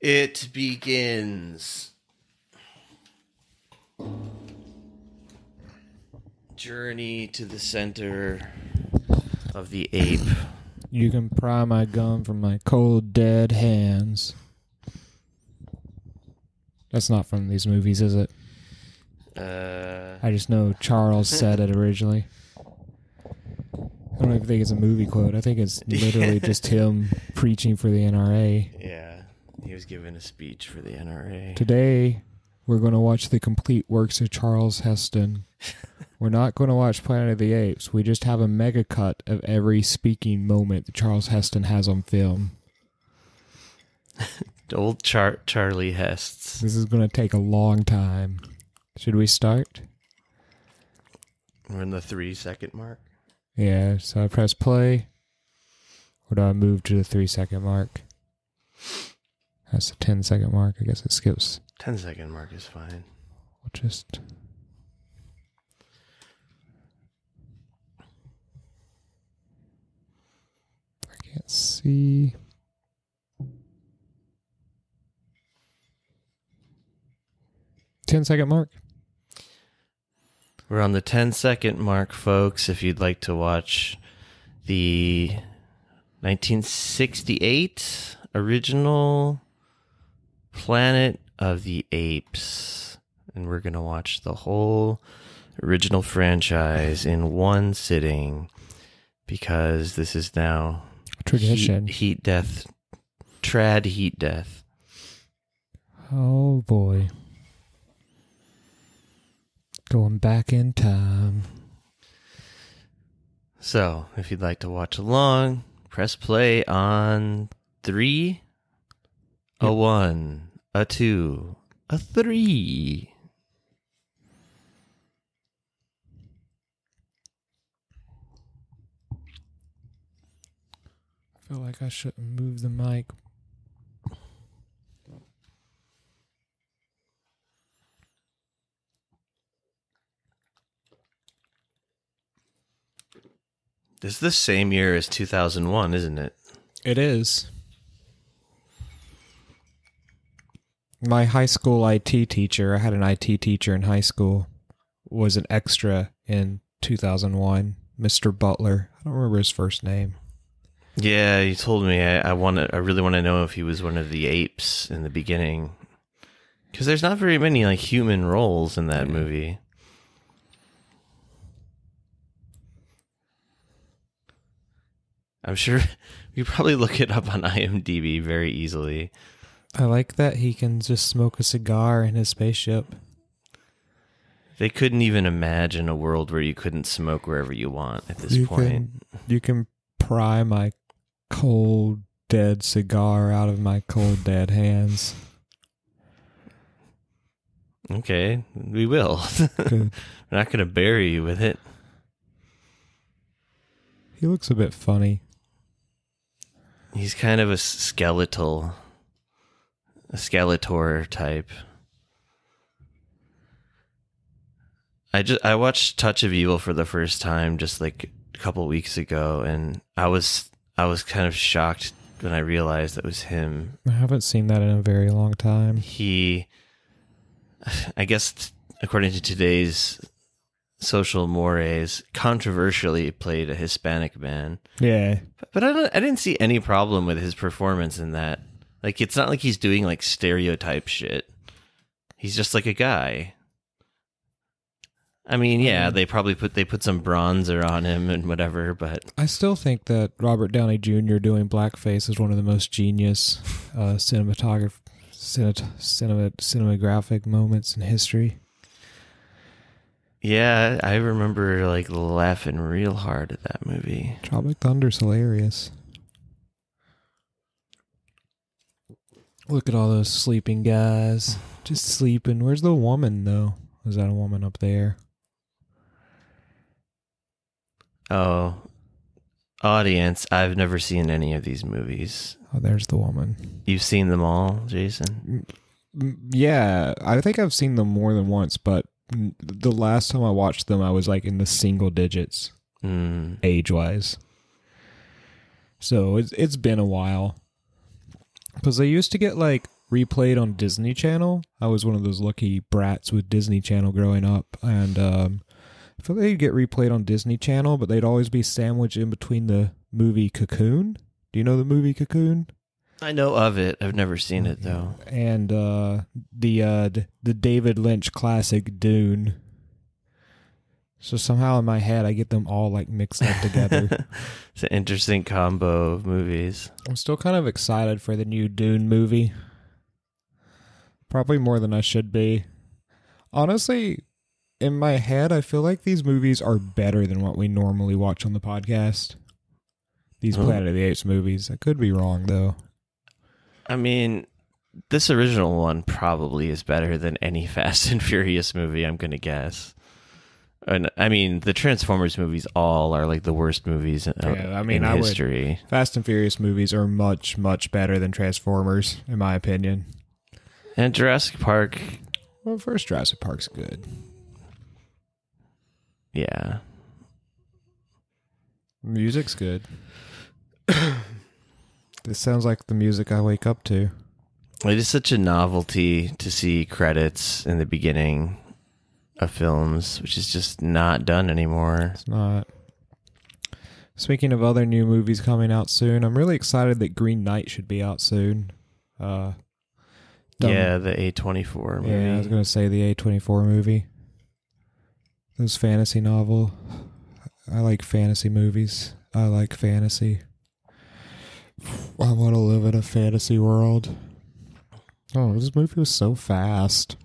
It begins. Journey to the center of the ape. You can pry my gun from my cold, dead hands. That's not from these movies, is it? Uh, I just know Charles said it originally. I don't even think it's a movie quote. I think it's literally just him preaching for the NRA. yeah, was giving a speech for the NRA. Today, we're going to watch the complete works of Charles Heston. We're not going to watch Planet of the Apes. We just have a mega cut of every speaking moment that Charles Heston has on film. Old Char- Charlie Hests. This is going to take a long time. Should we start? We're in the three second mark. Yeah, so I press play. Or do I move to the three second mark? That's the 10 second mark. I guess it skips. Ten second mark is fine. We'll just. I can't see. Ten second mark. We're on the 10 second mark, folks. If you'd like to watch the 1968 original Planet of the Apes. And we're going to watch the whole original franchise in one sitting because this is now Tradition. Heat, heat death, trad heat death. Oh boy. Going back in time. So, if you'd like to watch along, press play on three, a one, a two, a three. I feel like I shouldn't move the mic. This is the same year as 2001, isn't it? It is. My high school IT teacher, I had an IT teacher in high school, was an extra in 2001, Mr. Butler. I don't remember his first name. Yeah, you told me. I, I want. I really want to know if he was one of the apes in the beginning, because there's not very many like human roles in that movie. I'm sure you probably look it up on IMDb very easily. I like that he can just smoke a cigar in his spaceship. They couldn't even imagine a world where you couldn't smoke wherever you want at this you point. can you can pry my cold dead cigar out of my cold dead hands. Okay, we will. We're not going to bury you with it. He looks a bit funny. He's kind of a skeletal, a skeletor type. I just I watched Touch of Evil for the first time just like a couple weeks ago, and I was I was kind of shocked when I realized it was him. I haven't seen that in a very long time. He, I guess, according to today's social mores, controversially played a Hispanic man. Yeah. But I don't I didn't see any problem with his performance in that. Like it's not like he's doing like stereotype shit. He's just like a guy. I mean, yeah, they probably put they put some bronzer on him and whatever, but I still think that Robert Downey Jr. doing blackface is one of the most genius uh, cinematograph, cinet, cinema, cinematographic moments in history. yeah, I remember like laughing real hard at that movie. Tropic Thunder's hilarious. Look at all those sleeping guys. Just sleeping. Where's the woman, though? Is that a woman up there? Oh, audience, I've never seen any of these movies. Oh, there's the woman. You've seen them all, Jason? Mm, Yeah, I think I've seen them more than once, but mm, the last time I watched them, I was like in the single digits Mm. age wise. So it's it's been a while because they used to get like replayed on Disney Channel. I was one of those lucky brats with Disney Channel growing up, and um, I feel like they'd get replayed on Disney Channel, but they'd always be sandwiched in between the movie Cocoon. Do you know the movie Cocoon? I know of it. I've never seen it though. And uh, the uh, the David Lynch classic Dune. So somehow in my head, I get them all like mixed up together. it's an interesting combo of movies. I'm still kind of excited for the new Dune movie. Probably more than I should be. Honestly, in my head, I feel like these movies are better than what we normally watch on the podcast. These Oh. Planet of the Apes movies. I could be wrong though. I mean, this original one probably is better than any Fast and Furious movie. I'm gonna guess. And I mean, the Transformers movies all are like the worst movies in, Yeah, I mean, in I would- history. Fast and Furious movies are much, much better than Transformers, in my opinion. And Jurassic Park, Well, first Jurassic Park's good. yeah. Music's good. this sounds like the music I wake up to. It is such a novelty to see credits in the beginning of films, which is just not done anymore. It's not. Speaking of other new movies coming out soon, I'm really excited that Green Knight should be out soon. Uh, Yeah, the A24 movie. yeah. I was gonna say the A24 movie. Those fantasy novel. I like fantasy movies. I like fantasy. I want to live in a fantasy world. Oh, this movie was so fast.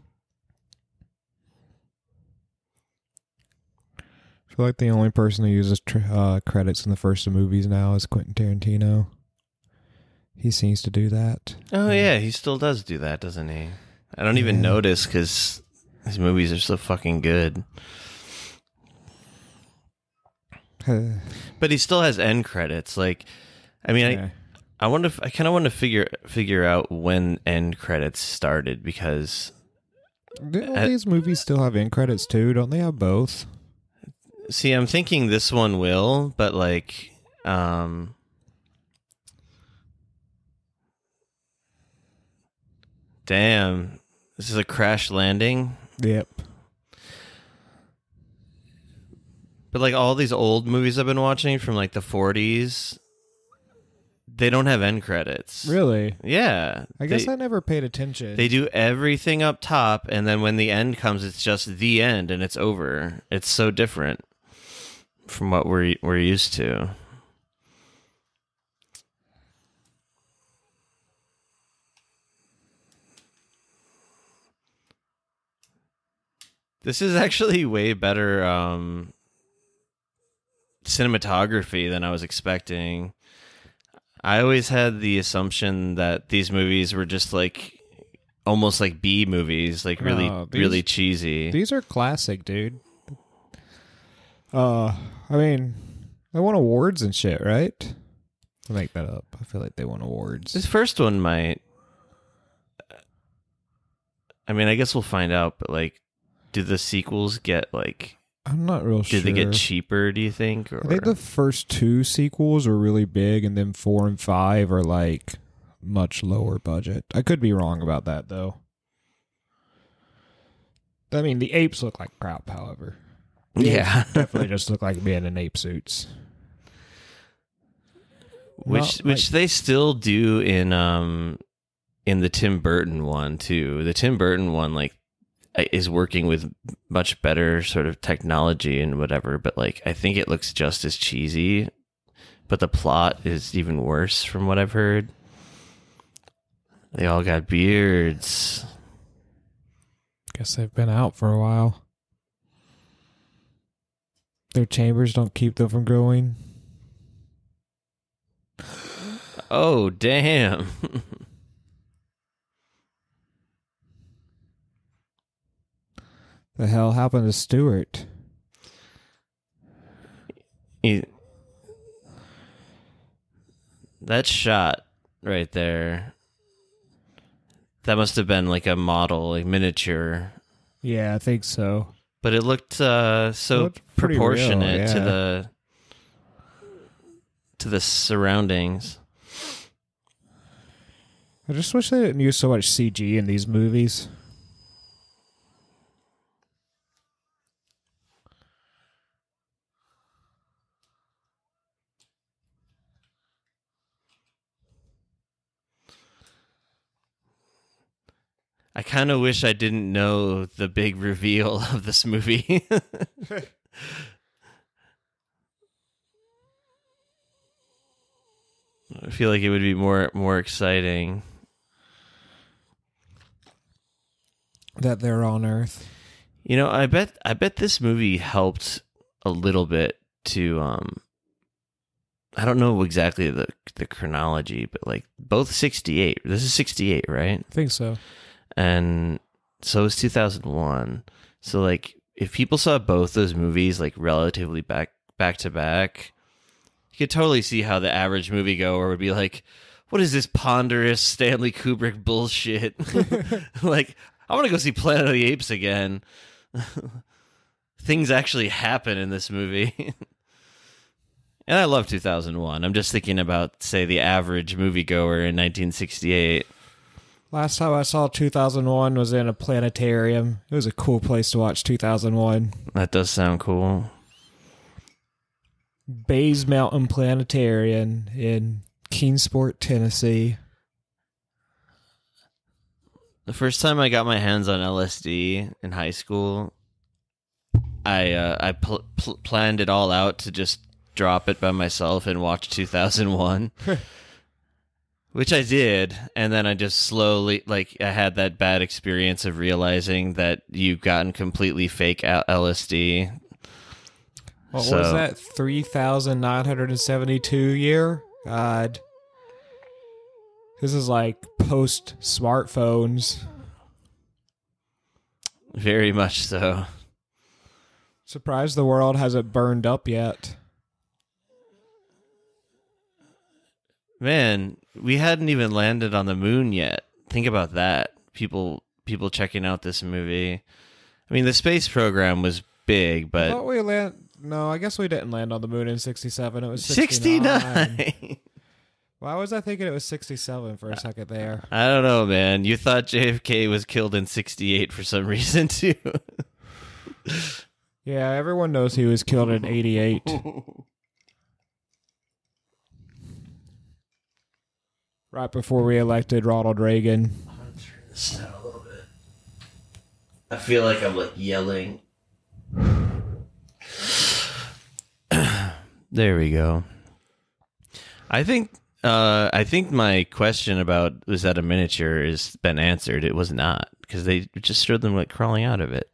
I feel like the only person who uses tr- uh, credits in the first two movies now is Quentin Tarantino. He seems to do that. Oh yeah, he still does do that, doesn't he? I don't even Yeah. notice because his movies are so fucking good. But he still has end credits. Like, I mean, Yeah. I I wonder if I kind of want to figure figure out when end credits started because Uh, these movies still have end credits too? Don't they have both? See, I'm thinking this one will, but like, um. Damn, this is a crash landing. Yep. But like all these old movies I've been watching from like the 40s, they don't have end credits. Really? Yeah. I guess they, I never paid attention. they do everything up top and then when the end comes it's just the end and it's over. It's so different from what we're we're used to. This is actually way better um, cinematography than I was expecting. I always had the assumption that these movies were just like almost like B movies, like really, No, these- really cheesy. These are classic, dude. Uh, I mean, they won awards and shit, right? I make that up. I feel like they won awards. This first one might. I mean, I guess we'll find out, but like, do the sequels get like? I'm not real Do sure. they get cheaper? Do you think? Or I think the first two sequels are really big, and then four and five are like much lower budget. I could be wrong about that, though. I mean, the apes look like crap. However, yeah, definitely just look like being in ape suits. which Not which they still do in um in the Tim Burton one too. The Tim Burton one like is working with much better sort of technology and whatever, but like I think it looks just as cheesy, but the plot is even worse from what I've heard. They all got beards. Guess they've been out for a while. Their chambers don't keep them from growing. Oh, damn. The hell happened to Stewart? He- that shot right there. That must have been like a model, like miniature. Yeah, I think so. But it looked uh, so Looked pretty real, proportionate to the to the surroundings. I just wish they didn't use so much CG in these movies. I kind of wish I didn't know the big reveal of this movie. I feel like it would be more more exciting. That they're on Earth. You know, I bet I bet this movie helped a little bit to um I don't know exactly the the chronology, but like both 68. This is 68, right? I think so. And so is 2001. So like if people saw both those movies like relatively back back to back, you could totally see how the average moviegoer would be like, "What is this ponderous Stanley Kubrick bullshit?" like, I want to go see Planet of the Apes again. Things actually happen in this movie. and I love 2001. I'm just thinking about, say, the average moviegoer in 1968. Last time I saw 2001 was in a planetarium. It was a cool place to watch 2001. That does sound cool. Bays Mountain Planetarium in Kingsport, Tennessee. The first time I got my hands on LSD in high school, I uh, I pl- pl- planned it all out to just drop it by myself and watch 2001. Which I did, and then I just slowly like I had that bad experience of realizing that you've gotten completely fake LSD. What So- was that? 3,972 year? God. This is like post smartphones. Very much so. Surprised the world hasn't burned up yet. Man, we hadn't even landed on the moon yet. Think about that. People people checking out this movie. I mean, the space program was big, but thought we land. No, I guess we didn't land on the moon in 67. It was 69. 69. Why was I thinking it was 67 for a second there? I don't know, man. You thought JFK was killed in 68 for some reason, too. Yeah, everyone knows he was killed in 88. right before we elected Ronald Reagan. I feel like I'm like yelling. there we go. I think uh, I think my question about was that a miniature has been answered. It was not because they just showed them like crawling out of it.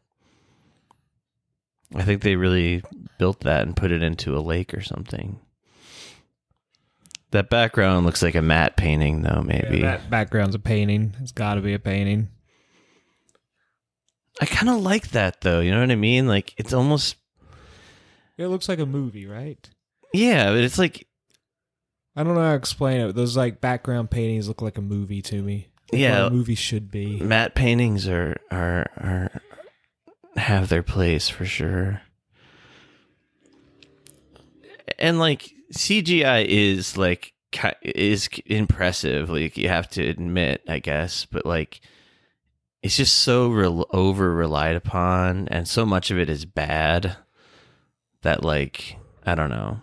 I think they really built that and put it into a lake or something. That background looks like a matte painting, though. Maybe Yeah, that background's a painting. It's got to be a painting. I kind of like that, though. You know what I mean? Like it's almost It looks like a movie, right? yeah, but it's like I don't know how to explain it. Those like background paintings look like a movie to me. Like Yeah. movie should be. matte paintings are are are have their place for sure. And like CGI is like is impressive. Like you have to admit, I guess, but like it's just so re- over relied upon, and so much of it is bad that like I don't know.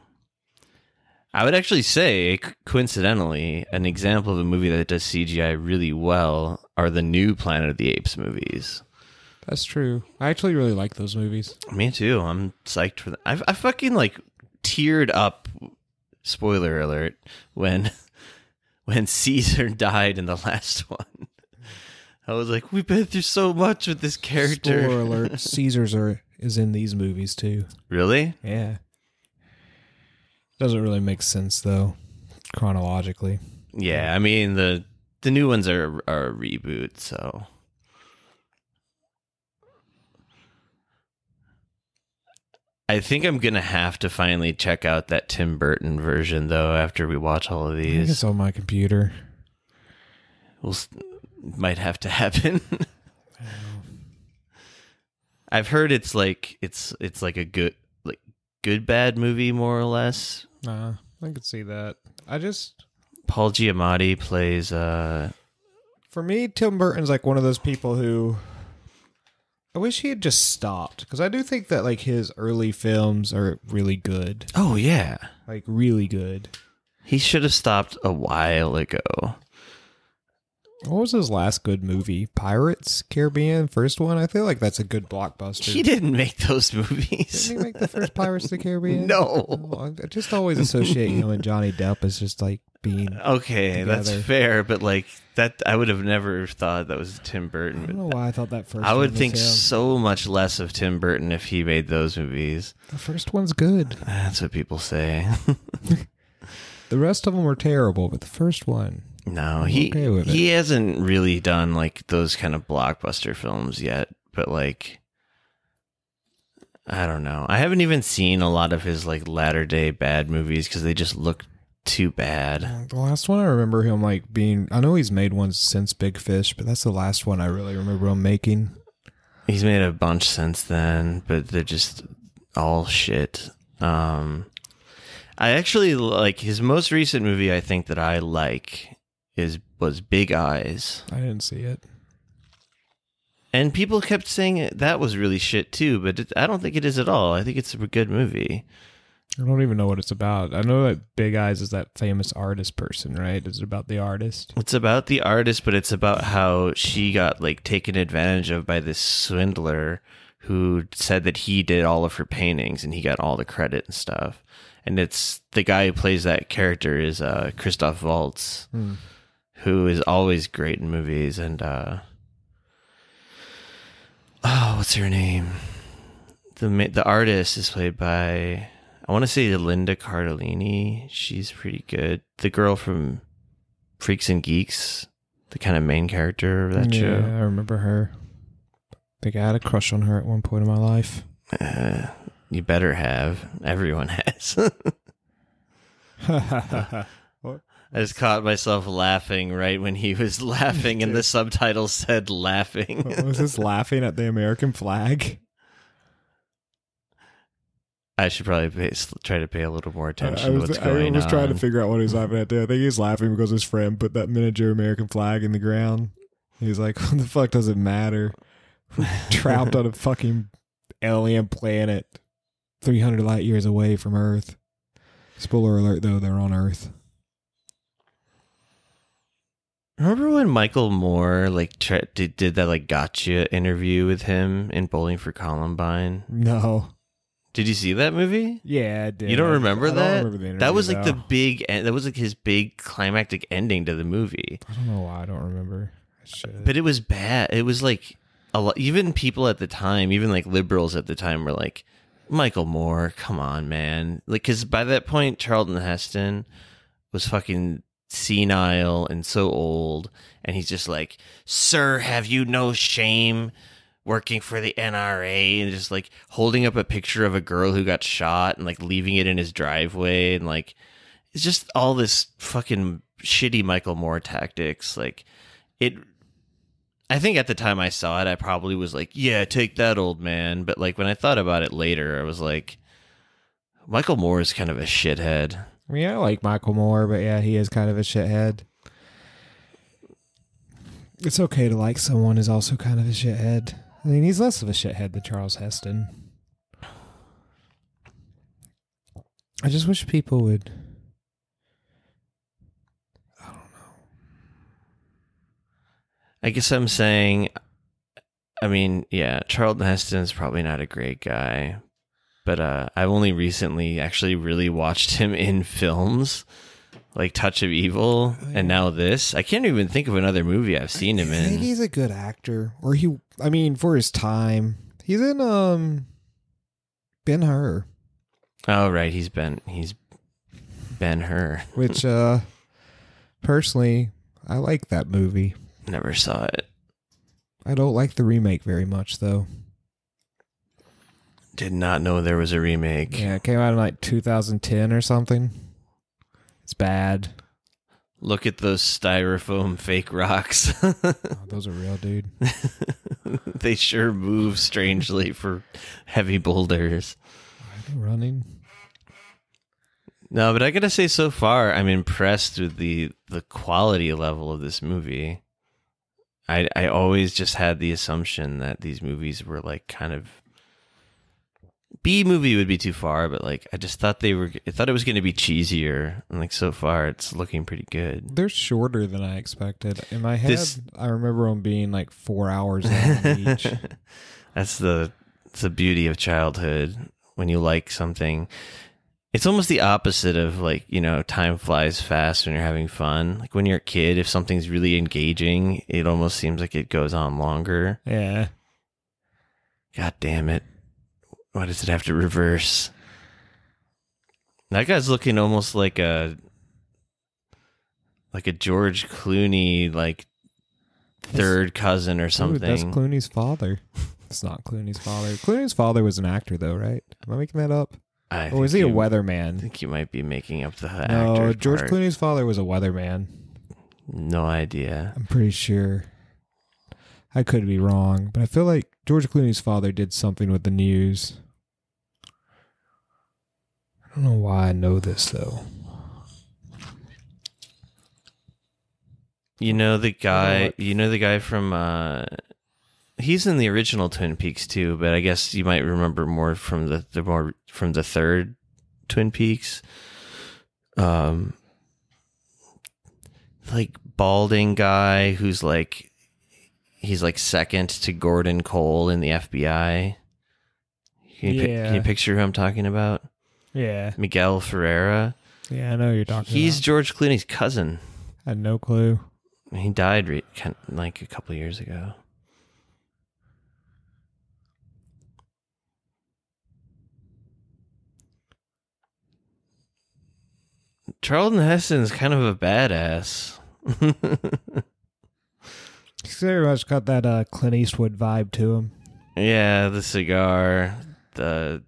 I would actually say, coincidentally, an example of a movie that does CGI really well are the new Planet of the Apes movies. That's true. I actually really like those movies. Me too. I'm psyched for that. I, I fucking like teared up. Spoiler alert! When when Caesar died in the last one, I was like, we've been through so much with this character. Spoiler alert: Caesars are is in these movies too. Really? Yeah. Doesn't really make sense though, chronologically. Yeah. I mean the the new ones are are a reboot, so I think I'm gonna have to finally check out that Tim Burton version though. After we watch all of I think these, it's on my computer. we'll might have to happen. I've heard it's like it's it's like a good like good bad movie more or less. Nah, I could see that. I just Paul Giamatti plays uh For me, Tim Burton's like one of those people who I wish he had just stopped because I do think that like his early films are really good, Oh yeah. like really good. He should have stopped a while ago. What was his last good movie? Pirates Caribbean, first one. I feel like that's a good blockbuster. He didn't make those movies. Didn't he make the first Pirates of the Caribbean? No. Oh, I just always associate him and Johnny Depp as just like being. Okay, that's fair, but like that I would have never thought that was Tim Burton. I don't know why I thought that first. I would think him. so much less of Tim Burton if he made those movies. the first one's good. That's what people say. The rest of them were terrible, but the first one, no, he okay with it. he hasn't really done like those kind of blockbuster films yet, but like I don't know. I haven't even seen a lot of his like latter day bad movies because they just look too bad. the last one I remember him like being. I know he's made ones since Big Fish, but that's the last one I really remember him making. He's made a bunch since then, but they're just all shit. Um, I actually like his most recent movie. I think that I like is was Big Eyes, I didn't see it. and people kept saying that was really shit too. But it, I don't think it is at all. I think it's a good movie. I don't even know what it's about. I know that Big Eyes is that famous artist person, right? Is it about the artist? It's about the artist, but it's about how she got like taken advantage of by this swindler who said that he did all of her paintings and he got all the credit and stuff. And it's the guy who plays that character is uh, Christoph Waltz, Hmm. Who is always great in movies. And uh, oh, what's her name? The the artist is played by I want to say Linda Cardellini. She's pretty good. The girl from Freaks and Geeks, the kind of main character of that yeah, show. I remember her. I think I had a crush on her at one point in my life. Uh, you better have. Everyone has. I just caught myself laughing right when he was laughing, and the subtitle said laughing. was this laughing at the American flag? I should probably pay, try to pay a little more attention I to was, what's I was on. trying to figure out what he's laughing at. There. I think he's laughing because his friend put that miniature American flag in the ground. He's like, "What the fuck does it matter? We're trapped on a fucking alien planet, three hundred light years away from Earth." Spoiler alert: though, they're on Earth. Remember when Michael Moore like tra- did, did that like gotcha interview with him in Bowling for Columbine? No. Did you see that movie? Yeah, I did. You don't remember I don't that? remember the that was like the big. That was like his big climactic ending to the movie. I don't know why I don't remember. I. But it was bad. It was like a lot. Even people at the time, even like liberals at the time, were like, "Michael Moore, come on, man!" Like, because by that point, Charlton Heston was fucking senile and so old, and he's just like, "Sir, have you no shame?" Working for the NRA and just like holding up a picture of a girl who got shot and like leaving it in his driveway and like it's just all this fucking shitty Michael Moore tactics. Like it I think at the time I saw it, I probably was like, "Yeah, take that, old man." But like when I thought about it later, I was like, Michael Moore is kind of a shithead. I mean, I like Michael Moore, but yeah, he is kind of a shithead. It's okay to like someone who's also kind of a shithead. I mean, he's less of a shithead than Charles Heston. I just wish people would. I don't know. I guess I'm saying, I mean, yeah, Charlton Heston is probably not a great guy, but uh, I've only recently actually really watched him in films, like Touch of Evil, and now this. I can't even think of another movie I've seen him I think in. he's a good actor, or he. I mean, for his time, he's in um, Ben Hur, Oh, right, he's been he's Ben Hur. which uh, personally, I like that movie. Never saw it. I don't like the remake very much, though. Did not know there was a remake. Yeah, it came out in like 2010 or something. It's bad. Look at those styrofoam fake rocks. Oh, those are real, dude. they sure move strangely for heavy boulders. Are they running? No, but I gotta say, so far I'm impressed with the the quality level of this movie. I I always just had the assumption that these movies were like kind of B movie would be too far, but like I just thought they were. I thought it was going to be cheesier, and like so far, it's looking pretty good. They're shorter than I expected. In my head, This- I remember them being like four hours long each. That's the it's the beauty of childhood when you like something. It's almost the opposite of like you know time flies fast when you're having fun. Like when you're a kid, if something's really engaging, it almost seems like it goes on longer. Yeah. God damn it! Why does it have to reverse? That guy's looking almost like a like a George Clooney like third cousin or something. that's Clooney's father. It's not Clooney's father. Clooney's father was an actor, though, right? Am I making that up? I Or was he a you- I think you might be making up the No, actor. George part. Clooney's father was a weatherman. No idea. I'm pretty sure. I could be wrong, but I feel like George Clooney's father did something with the news. I don't know why I know this though. You know the guy. You know the guy from. uh He's in the original Twin Peaks too, but I guess you might remember more from the the more from the third Twin Peaks. Um, like balding guy who's like, he's like second to Gordon Cole in the FBI. Can you, pi- can you picture who I'm talking about? Yeah, Miguel Ferrer. yeah, I know you're talking. He's about. George Clooney's cousin. I had no clue. He died re- like a couple years ago. Charlton Heston's kind of a badass. He's very much got that uh, Clint Eastwood vibe to him. yeah, the cigar, the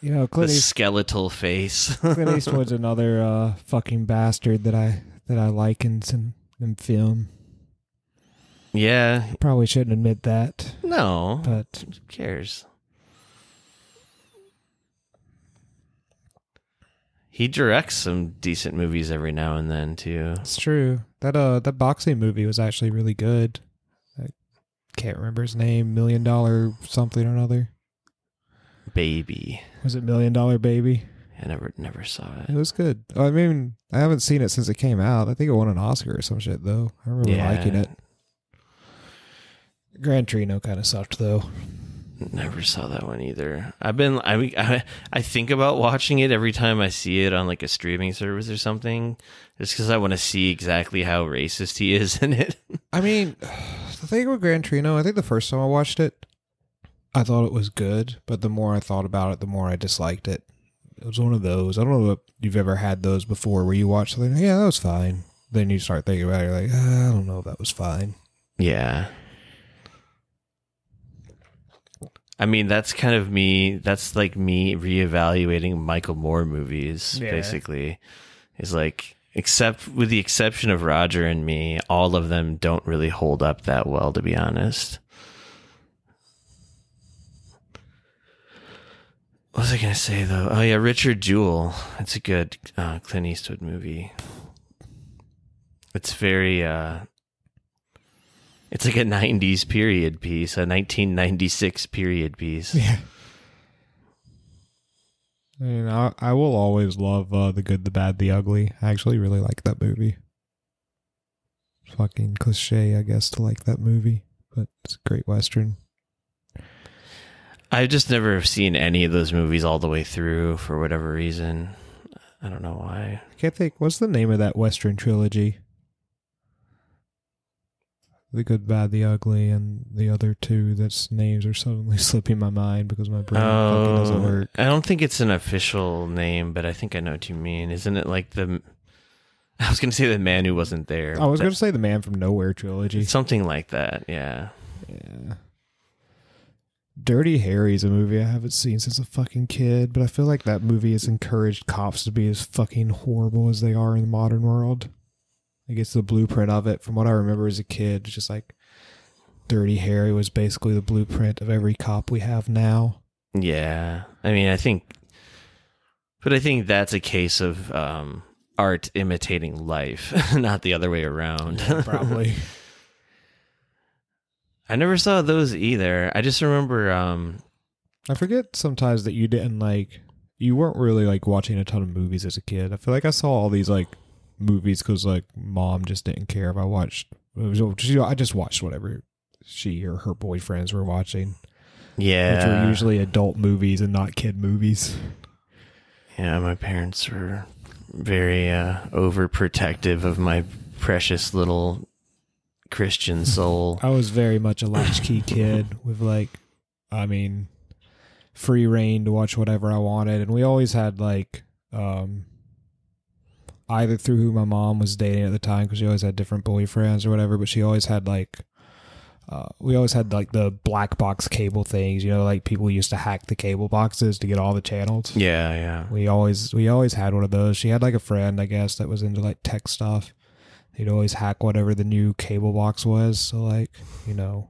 You know, the Clint, East- skeletal face. Clint Eastwood's another uh, fucking bastard that I that I like in some in film. yeah, Probably shouldn't admit that, no, but who cares? He directs some decent movies every now and then too. It's true. That uh that boxing movie was actually really good. I can't remember his name. Million Dollar something or another. Baby, Was it Million Dollar Baby? I never never saw It it. was good. I mean, I haven't seen it since it came out. I think it won an Oscar or some shit though. I remember liking it. Gran Torino kind of sucked though. Never saw that one either. I've been I I, I think about watching it every time I see it on like a streaming service or something, just because I want to see exactly how racist he is in it. I mean, the thing with Gran Torino, I think the first time I watched it, I thought it was good, but the more I thought about it, the more I disliked it. It was one of those. I don't know if you've ever had those before where you watch something, yeah, that was fine. Then you start thinking about it, you're like, ah, I don't know if that was fine. Yeah. I mean, that's kind of me. That's like me reevaluating Michael Moore movies, Yeah. basically. Is like, except with the exception of Roger and Me, all of them don't really hold up that well, to be honest. What was I to say, though? Oh, yeah, Richard Jewell. It's a good uh, Clint Eastwood movie. It's very, uh, it's like a 90s period piece, a 1996 period piece. Yeah. I mean, I, I will always love uh, The Good, the Bad, the Ugly. I actually really like that movie. Fucking cliche, I guess, to like that movie, but it's a great Western. I've just never seen any of those movies all the way through for whatever reason. I don't know why. I Can't think. What's the name of that Western trilogy? The Good, Bad, the Ugly, and the other two. That's names are suddenly slipping my mind because my brain fucking doesn't Oh, work. I don't think it's an official name, but I think I know what you mean. Isn't it like the? I was going to say the man who wasn't there. I was going to say the Man from Nowhere trilogy. something like that. Yeah. Yeah. Dirty Harry is a movie I haven't seen since a fucking kid, but I feel like that movie has encouraged cops to be as fucking horrible as they are in the modern world. I guess the blueprint of it, from what I remember as a kid, just like Dirty Harry was basically the blueprint of every cop we have now. Yeah. I mean, I think, but I think that's a case of um, art imitating life, not the other way around. Probably. I never saw those either. I just remember um I forget sometimes that you didn't like you weren't really like watching a ton of movies as a kid. I feel like I saw all these like movies because like mom just didn't care if I watched. It was, I just watched whatever she or her boyfriends were watching, yeah. which were usually adult movies and not kid movies. Yeah, my parents were very uh overprotective of my precious little Christian soul. I was very much a latchkey kid with like, I mean, free reign to watch whatever I wanted, and we always had like, um, either through who my mom was dating at the time because she always had different boyfriends or whatever, but she always had like. Uh, we always had like the black box cable things, you know, like people used to hack the cable boxes to get all the channels. Yeah, yeah. We always we always had one of those. She had like a friend, I guess, that was into like tech stuff. He'd always hack whatever the new cable box was. So like, you know,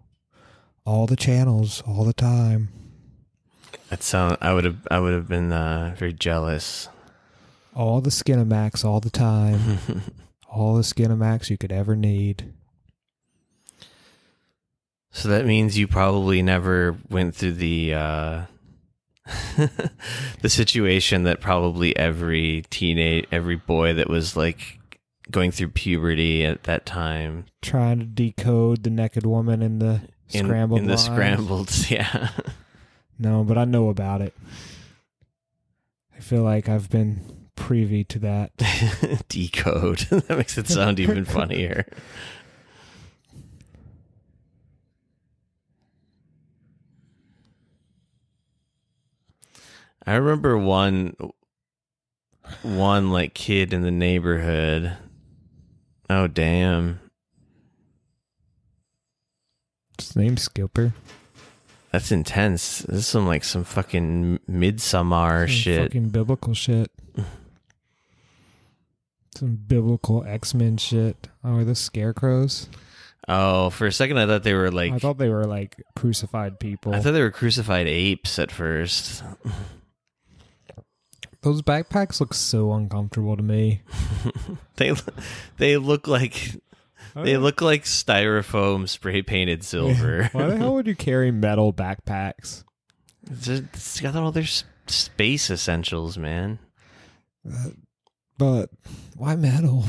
all the channels all the time. That sound I would have I would have been uh very jealous. All the Skinamax all the time. all the Skinamax you could ever need. So that means you probably never went through the uh the situation that probably every teenage every boy that was like going through puberty at that time Trying to decode the naked woman in the in, scrambled in the lines. scrambled yeah No, but I know about it. I feel like I've been privy to that. decode that makes it sound even funnier i remember one one like kid in the neighborhood oh damn His name's Skipper. that's intense this is some like some fucking Midsommar Some shit Fucking biblical shit. Some biblical X Men shit. Oh, are the scarecrows? oh for a second i thought they were like I thought they were like crucified people. I thought they were crucified apes at first. Those backpacks look so uncomfortable to me. they they look like they look like styrofoam spray painted silver. Why the hell would you carry metal backpacks? it's, just- it's got all their space essentials, man. Uh, but why metal?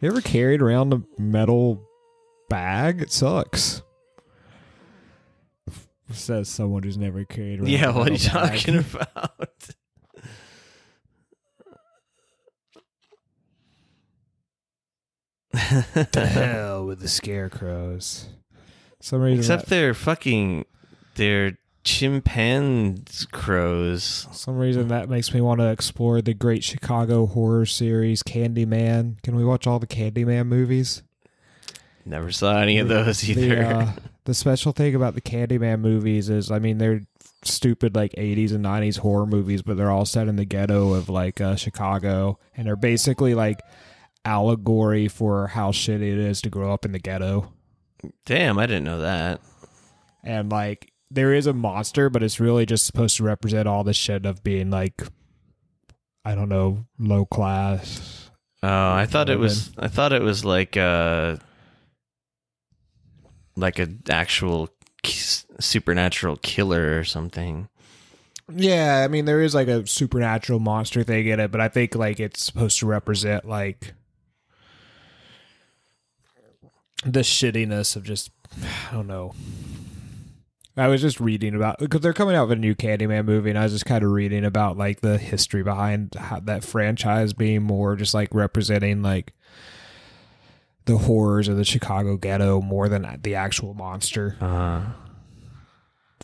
You ever carried around a metal bag? It sucks. Says someone who's never carried around. Yeah, what are you bag. talking about? the hell with the scarecrows. Some reason Except that, they're fucking they're chimpanzee crows. some reason that makes me want to explore the Great Chicago Horror Series, Candyman. Can we watch all the Candyman movies? Never saw any of those either. The, uh, the special thing about the Candyman movies is, I mean, they're stupid like 80s and 90s horror movies, but they're all set in the ghetto of like uh, Chicago, and they're basically like allegory for how shitty it is to grow up in the ghetto. Damn, I didn't know that. and like there is a monster, but it's really just supposed to represent all the shit of being like I don't know, low class. Oh, I thought it was. I thought it was like uh, a like an actual supernatural killer or something. Yeah, I mean there is like a supernatural monster thing in it, but I think like it's supposed to represent like the shittiness of just I don't know. I was just reading about because they're coming out with a new Candyman movie, and I was just kind of reading about like the history behind how, that franchise being more just like representing like the horrors of the Chicago ghetto more than the actual monster, Uh,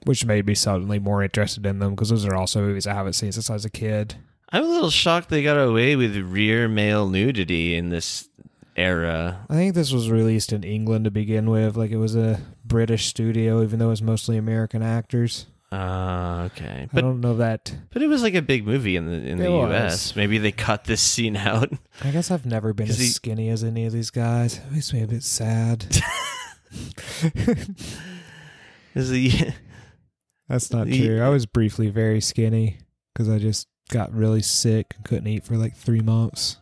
which made me suddenly more interested in them because those are also movies I haven't seen since I was a kid. I'm a little shocked they got away with rear male nudity in this era. I think this was released in England to begin with. Like it was a British studio, even though it was mostly American actors. Uh, okay, I don't know that. but it was like a big movie in the in the was. U.S. Maybe they cut this scene out. I guess I've never been as he- skinny as any of these guys. It makes me a bit sad. Is the That's not true. I was briefly very skinny because I just got really sick and couldn't eat for like three months.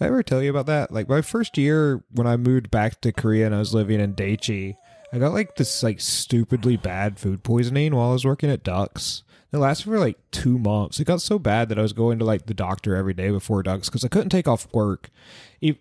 I ever tell you about that? Like my first year when I moved back to Korea and I was living in Daechi, I got like this like stupidly bad food poisoning while I was working at Ducks. It lasted for like two months. It got so bad that I was going to like the doctor every day before Ducks because I couldn't take off work.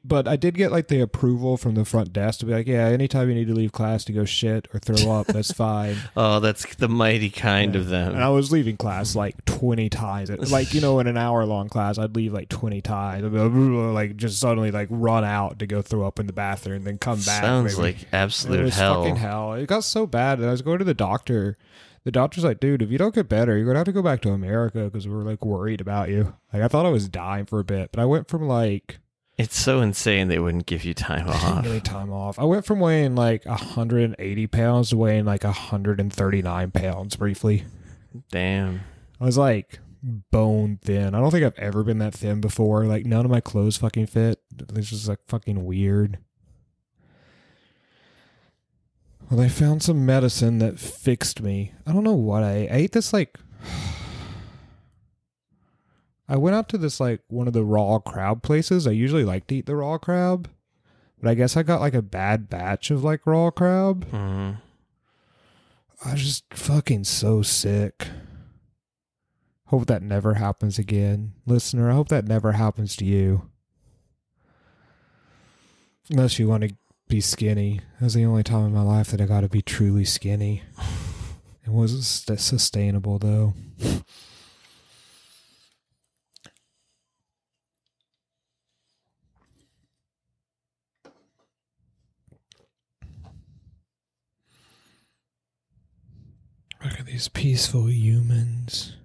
But I did get like the approval from the front desk to be like, yeah, anytime you need to leave class to go shit or throw up, that's fine. Oh, that's the mighty kind of them. And I was leaving class like 20 times. Like, you know, in an hour long class, I'd leave like 20 times. Like, just suddenly like run out to go throw up in the bathroom, and then come back. Sounds maybe. like it absolute was hell. fucking hell. It got so bad that I was going to the doctor. The doctor's like, dude, if you don't get better, you're going to have to go back to America because we're like worried about you. Like, I thought I was dying for a bit, but I went from like It's so insane they wouldn't give you time off. any time off. I went from weighing like 180 pounds to weighing like 139 pounds briefly. Damn. I was like bone thin. I don't think I've ever been that thin before. Like none of my clothes fucking fit. It's just like fucking weird. Well, they found some medicine that fixed me. I don't know what I ate. I ate this like I went out to this like one of the raw crab places. I usually like to eat the raw crab, but I guess I got like a bad batch of like raw crab. Mhm. I was just fucking so sick. Hope that never happens again. Listener, I hope that never happens to you. Unless you want to be skinny. That's the only time in my life that I got to be truly skinny. It wasn't sustainable though. Look at these peaceful humans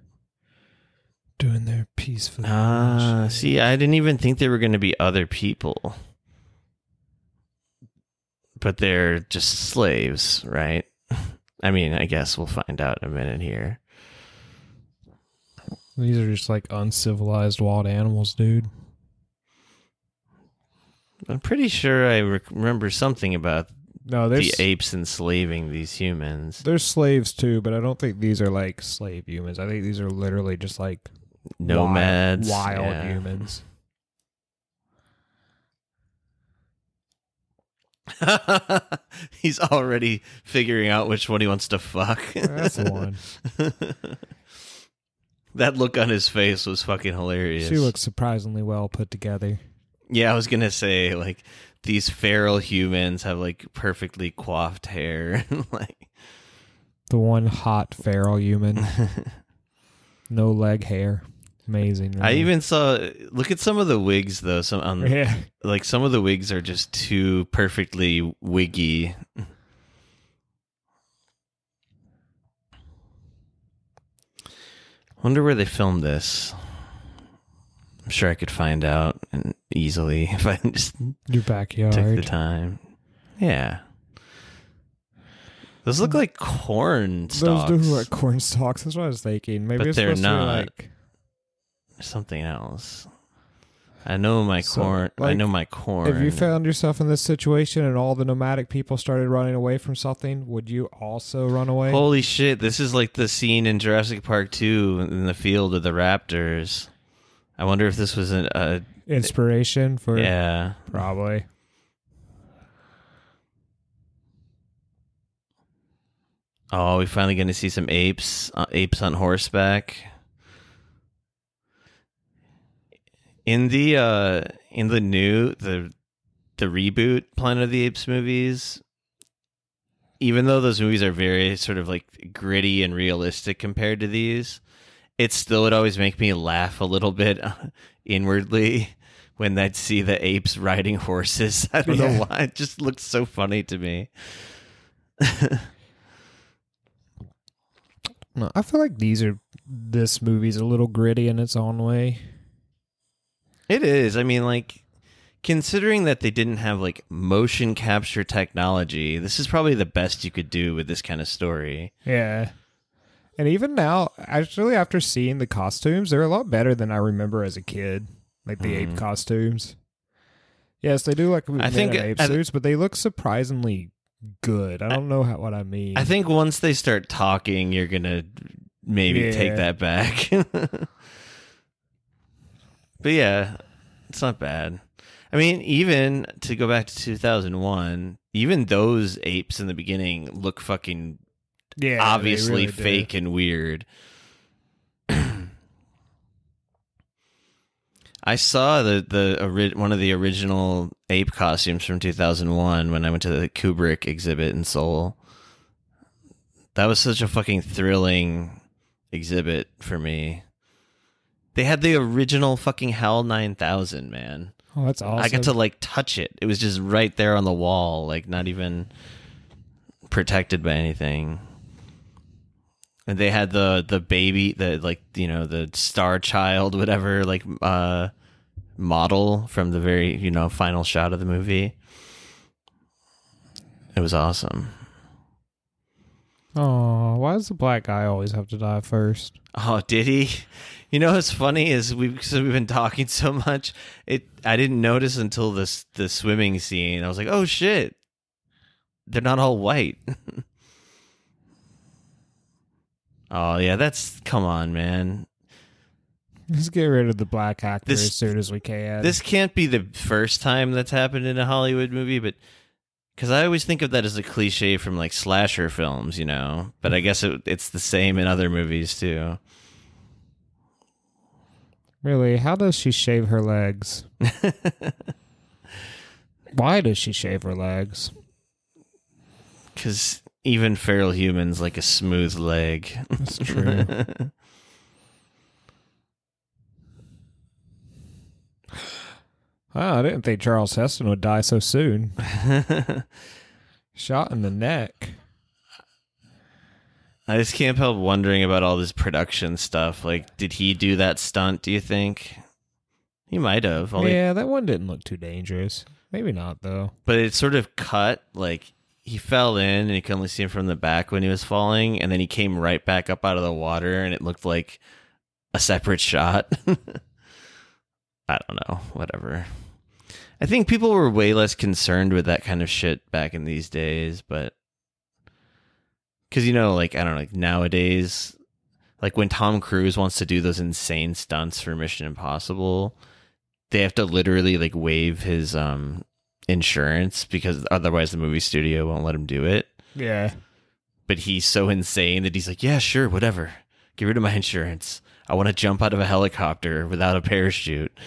doing their peaceful. Ah, shit. see, I didn't even think there were going to be other people. But they're just slaves, right? I mean, I guess we'll find out in a minute here. These are just like uncivilized wild animals, dude. I'm pretty sure I rec- remember something about No, the apes enslaving these humans. they're slaves too, but I don't think these are like slave humans. I think these are literally just like Nomads. wild, wild yeah. humans. He's already figuring out which one he wants to fuck. That's the one. that look on his face was fucking hilarious. She looks surprisingly well put together. Yeah, I was gonna say like these feral humans have like perfectly coiffed hair. like The one hot feral human, no leg hair, amazing. I even saw look at some of the wigs though. Some on um, yeah. like some of the wigs are just too perfectly wiggy. Wonder where they filmed this. I'm sure I could find out and easily if I just Your backyard took the time. Yeah. Those look like corn Those stalks. do look like corn stalks. That's what I was thinking. Maybe But it's they're supposed to be not. like Something else. I know my So, corn. I know my corn. If you found yourself in this situation and all the nomadic people started running away from something, would you also run away? Holy shit! This is like the scene in Jurassic Park 2 in the field of the raptors. I wonder if this was an a Inspiration for yeah. probably. Oh, we finally going to see some apes, uh, apes on horseback. In the uh in the new the the reboot Planet of the Apes movies, even though those movies are very sort of like gritty and realistic compared to these, it still would always make me laugh a little bit inwardly when I'd see the apes riding horses. I don't Yeah. know why. It just looks so funny to me. No, I feel like these are this movie's a little gritty in its own way. It is. I mean, like, considering that they didn't have like motion capture technology, this is probably the best you could do with this kind of story. Yeah. And even now, actually, after seeing the costumes, they're a lot better than I remember as a kid. Like the ape Mhm. costumes. Yes, they do like I I think- ape I- suits, but they look surprisingly good. I don't know how, what I mean. I think once they start talking, you're gonna maybe Yeah. take that back. but yeah, it's not bad. I mean, even to go back to 2001, even those apes in the beginning look fucking Yeah, obviously fake and weird. I saw the the one of the original ape costumes from 2001 when I went to the Kubrick exhibit in Seoul. That was such a fucking thrilling exhibit for me. They had the original fucking HAL 9000, man. Oh, that's awesome. I got to like touch it. It was just right there on the wall, like not even protected by anything. And they had the the baby, the like you know the star child, whatever, like uh model from the very you know final shot of the movie. It was awesome. Oh, why does the black guy always have to die first? Oh, did he? You know what's funny is we because we've been talking so much. It I didn't notice until this the swimming scene. I was like, oh shit, they're not all white. oh yeah, that's come on, man. Let's get rid of the black actor This- as soon as we can. This can't be the first time that's happened in a Hollywood movie, but because I always think of that as a cliche from like slasher films, you know. But I guess it, it's the same in other movies too. Really, how does she shave her legs? Why does she shave her legs? Because even feral humans like a smooth leg. That's true. Wow, I didn't think Charlton Heston would die so soon. Shot in the neck. I just can't help wondering about all this production stuff. Like, did he do that stunt? Do you think he might have? Only- yeah, that one didn't look too dangerous. Maybe not though. but it sort of cut. Like he fell in, and you could only see him from the back when he was falling, and then he came right back up out of the water, and it looked like a separate shot. I don't know. Whatever. I think people were way less concerned with that kind of shit back in these days, but because you know, like I don't know, like nowadays, like when Tom Cruise wants to do those insane stunts for Mission Impossible, they have to literally like waive his um insurance because otherwise the movie studio won't let him do it. Yeah. But he's so insane that he's like, yeah, sure, whatever. Get rid of my insurance. I want to jump out of a helicopter without a parachute.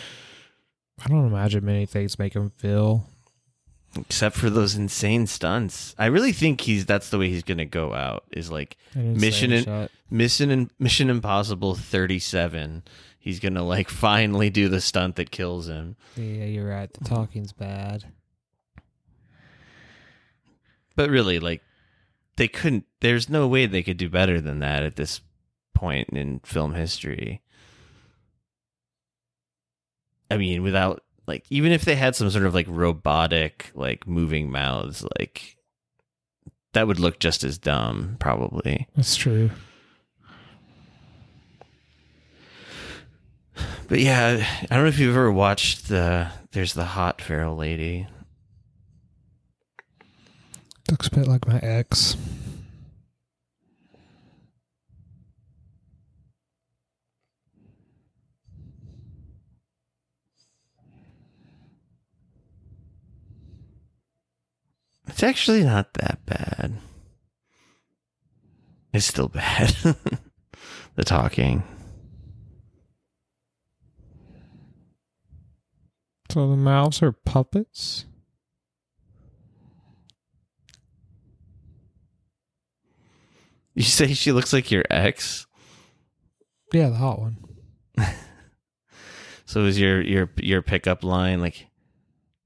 I don't imagine many things make him feel. Except for those insane stunts. I really think he's that's the way he's gonna go out. Is like Mission in- Mission in, Mission Impossible thirty seven. He's gonna like finally do the stunt that kills him. Yeah, you're right. The talking's bad. But really, like they couldn't there's no way they could do better than that at this point in film history. I mean, without like even if they had some sort of like robotic like moving mouths, like that would look just as dumb, probably. That's true. But yeah, I don't know if you've ever watched the there's the hot feral lady. Looks a bit like my ex. It's actually not that bad. It's still bad. the talking. So the mouths are puppets? You say she looks like your ex? Yeah, the hot one. So is your your your pickup line like,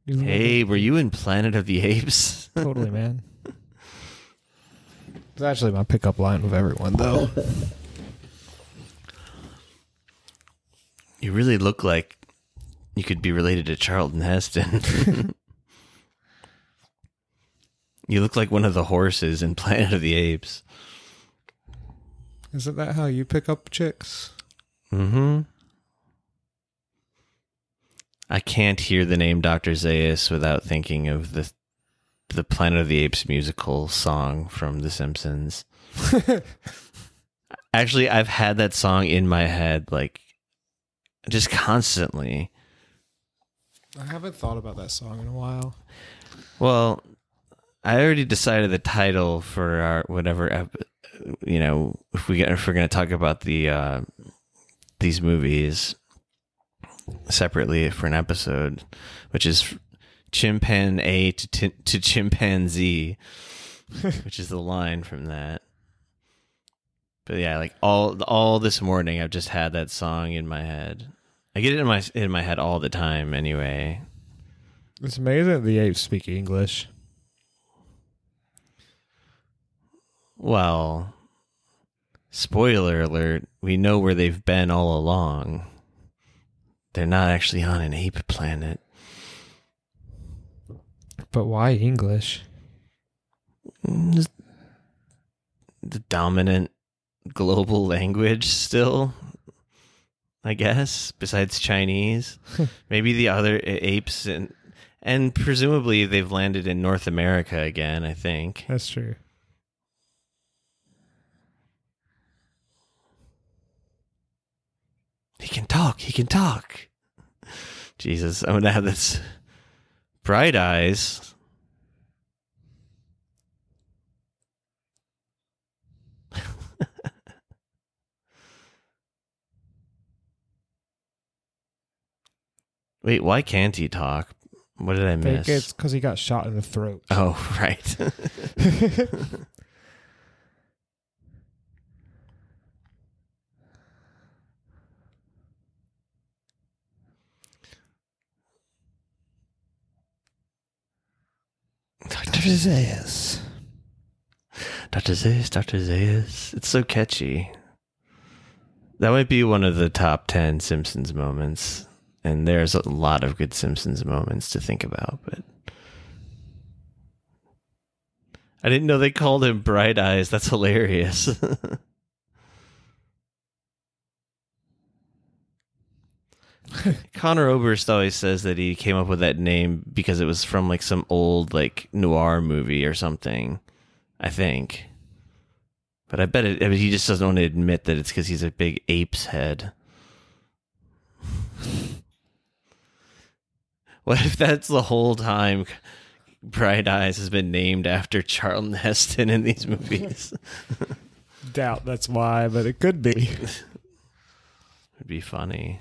"Hey, were you in Planet of the Apes?" totally, man. It's actually my pickup line with everyone, though. you really look like you could be related to Charlton Heston. you look like one of the horses in Planet of the Apes. Isn't that how you pick up chicks? Mm-hmm. I can't hear the name Dr. Zaius without thinking of the the Planet of the Apes musical song from The Simpsons. Actually, I've had that song in my head like just constantly. I haven't thought about that song in a while. Well, I already decided the title for our whatever. You know, if we get, if we're gonna talk about the uh, these movies separately for an episode, which is chimpanzee to ti- to chimpanzee, which is the line from that. But yeah, like all all this morning, I've just had that song in my head. I get it in my in my head all the time. Anyway, It's amazing that the apes speak English. well, spoiler alert: we know where they've been all along. They're not actually on an ape planet. But why English? Mm, just the dominant global language still i guess besides chinese maybe the other apes and and presumably they've landed in north america again i think That's true. He can talk he can talk jesus i'm gonna have this bright eyes Wait, why can't he talk? What did I I think miss? it's because he got shot in the throat. Oh, right. Dr. Zaius. Dr. Zaius, Dr. Zaius. It's so catchy. That might be one of the top 10 Simpsons moments. And there's a lot of good Simpsons moments to think about, but I didn't know they called him Bright Eyes. That's hilarious. Conor Oberst always says that he came up with that name because it was from like some old like noir movie or something. I think. But I bet it, I mean, he just doesn't want to admit that it's because he's a big ape's head. what if that's the whole time Bright Eyes has been named after Charlton Heston in these movies? Doubt that's why, but it could be. It'd be funny.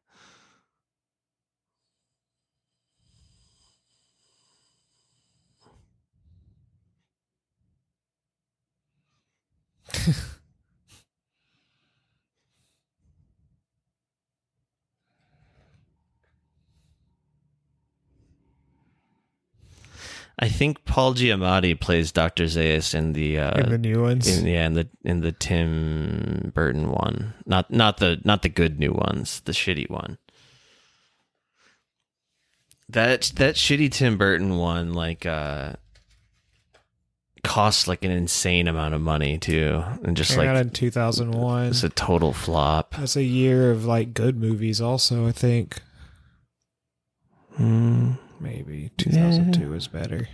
I think Paul Giamatti plays Dr. Zaius in the uh, in the new ones. in, yeah, in the in the Tim Burton one, not not the not the good new ones, the shitty one. That that shitty Tim Burton one, like, uh, cost like an insane amount of money too, and just Came out like in 2001. it's a total flop. That's a year of like good movies, also. I think Mm, maybe 2002 is better.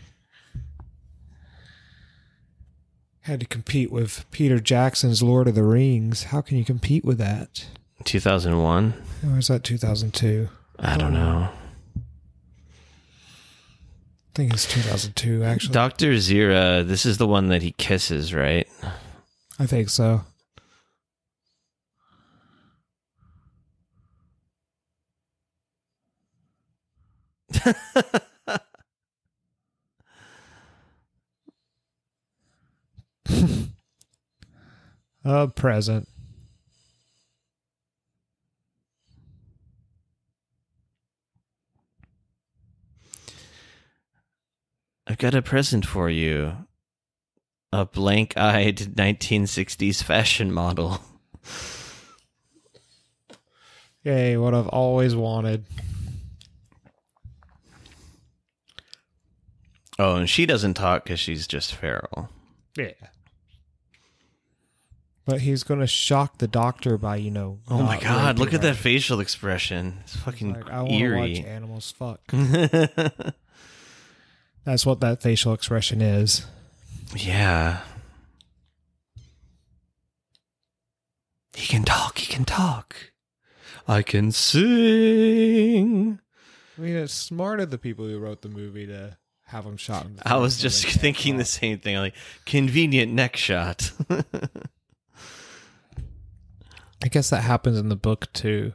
Had to compete with Peter Jackson's Lord of the Rings. How can you compete with that? Two thousand one. Or was that 2002? I don't know. I think it's 2002, actually. Doctor Zira. This is the one that he kisses, right? I think so. A present. I've got a present for you. A blank eyed 1960s fashion model. Yay, what I've always wanted. Oh, and she doesn't talk because she's just feral. Yeah. But he's going to shock the doctor by, you know. Oh my god, look raping at that facial expression. It's fucking Like, I want to watch eerie. animals fuck. That's what that facial expression is. yeah. He can talk. He can talk. I can sing. I mean, it's smart of the people who wrote the movie to have him shot. In the I was just thinking the same thing. Like convenient neck shot. I guess that happens in the book too.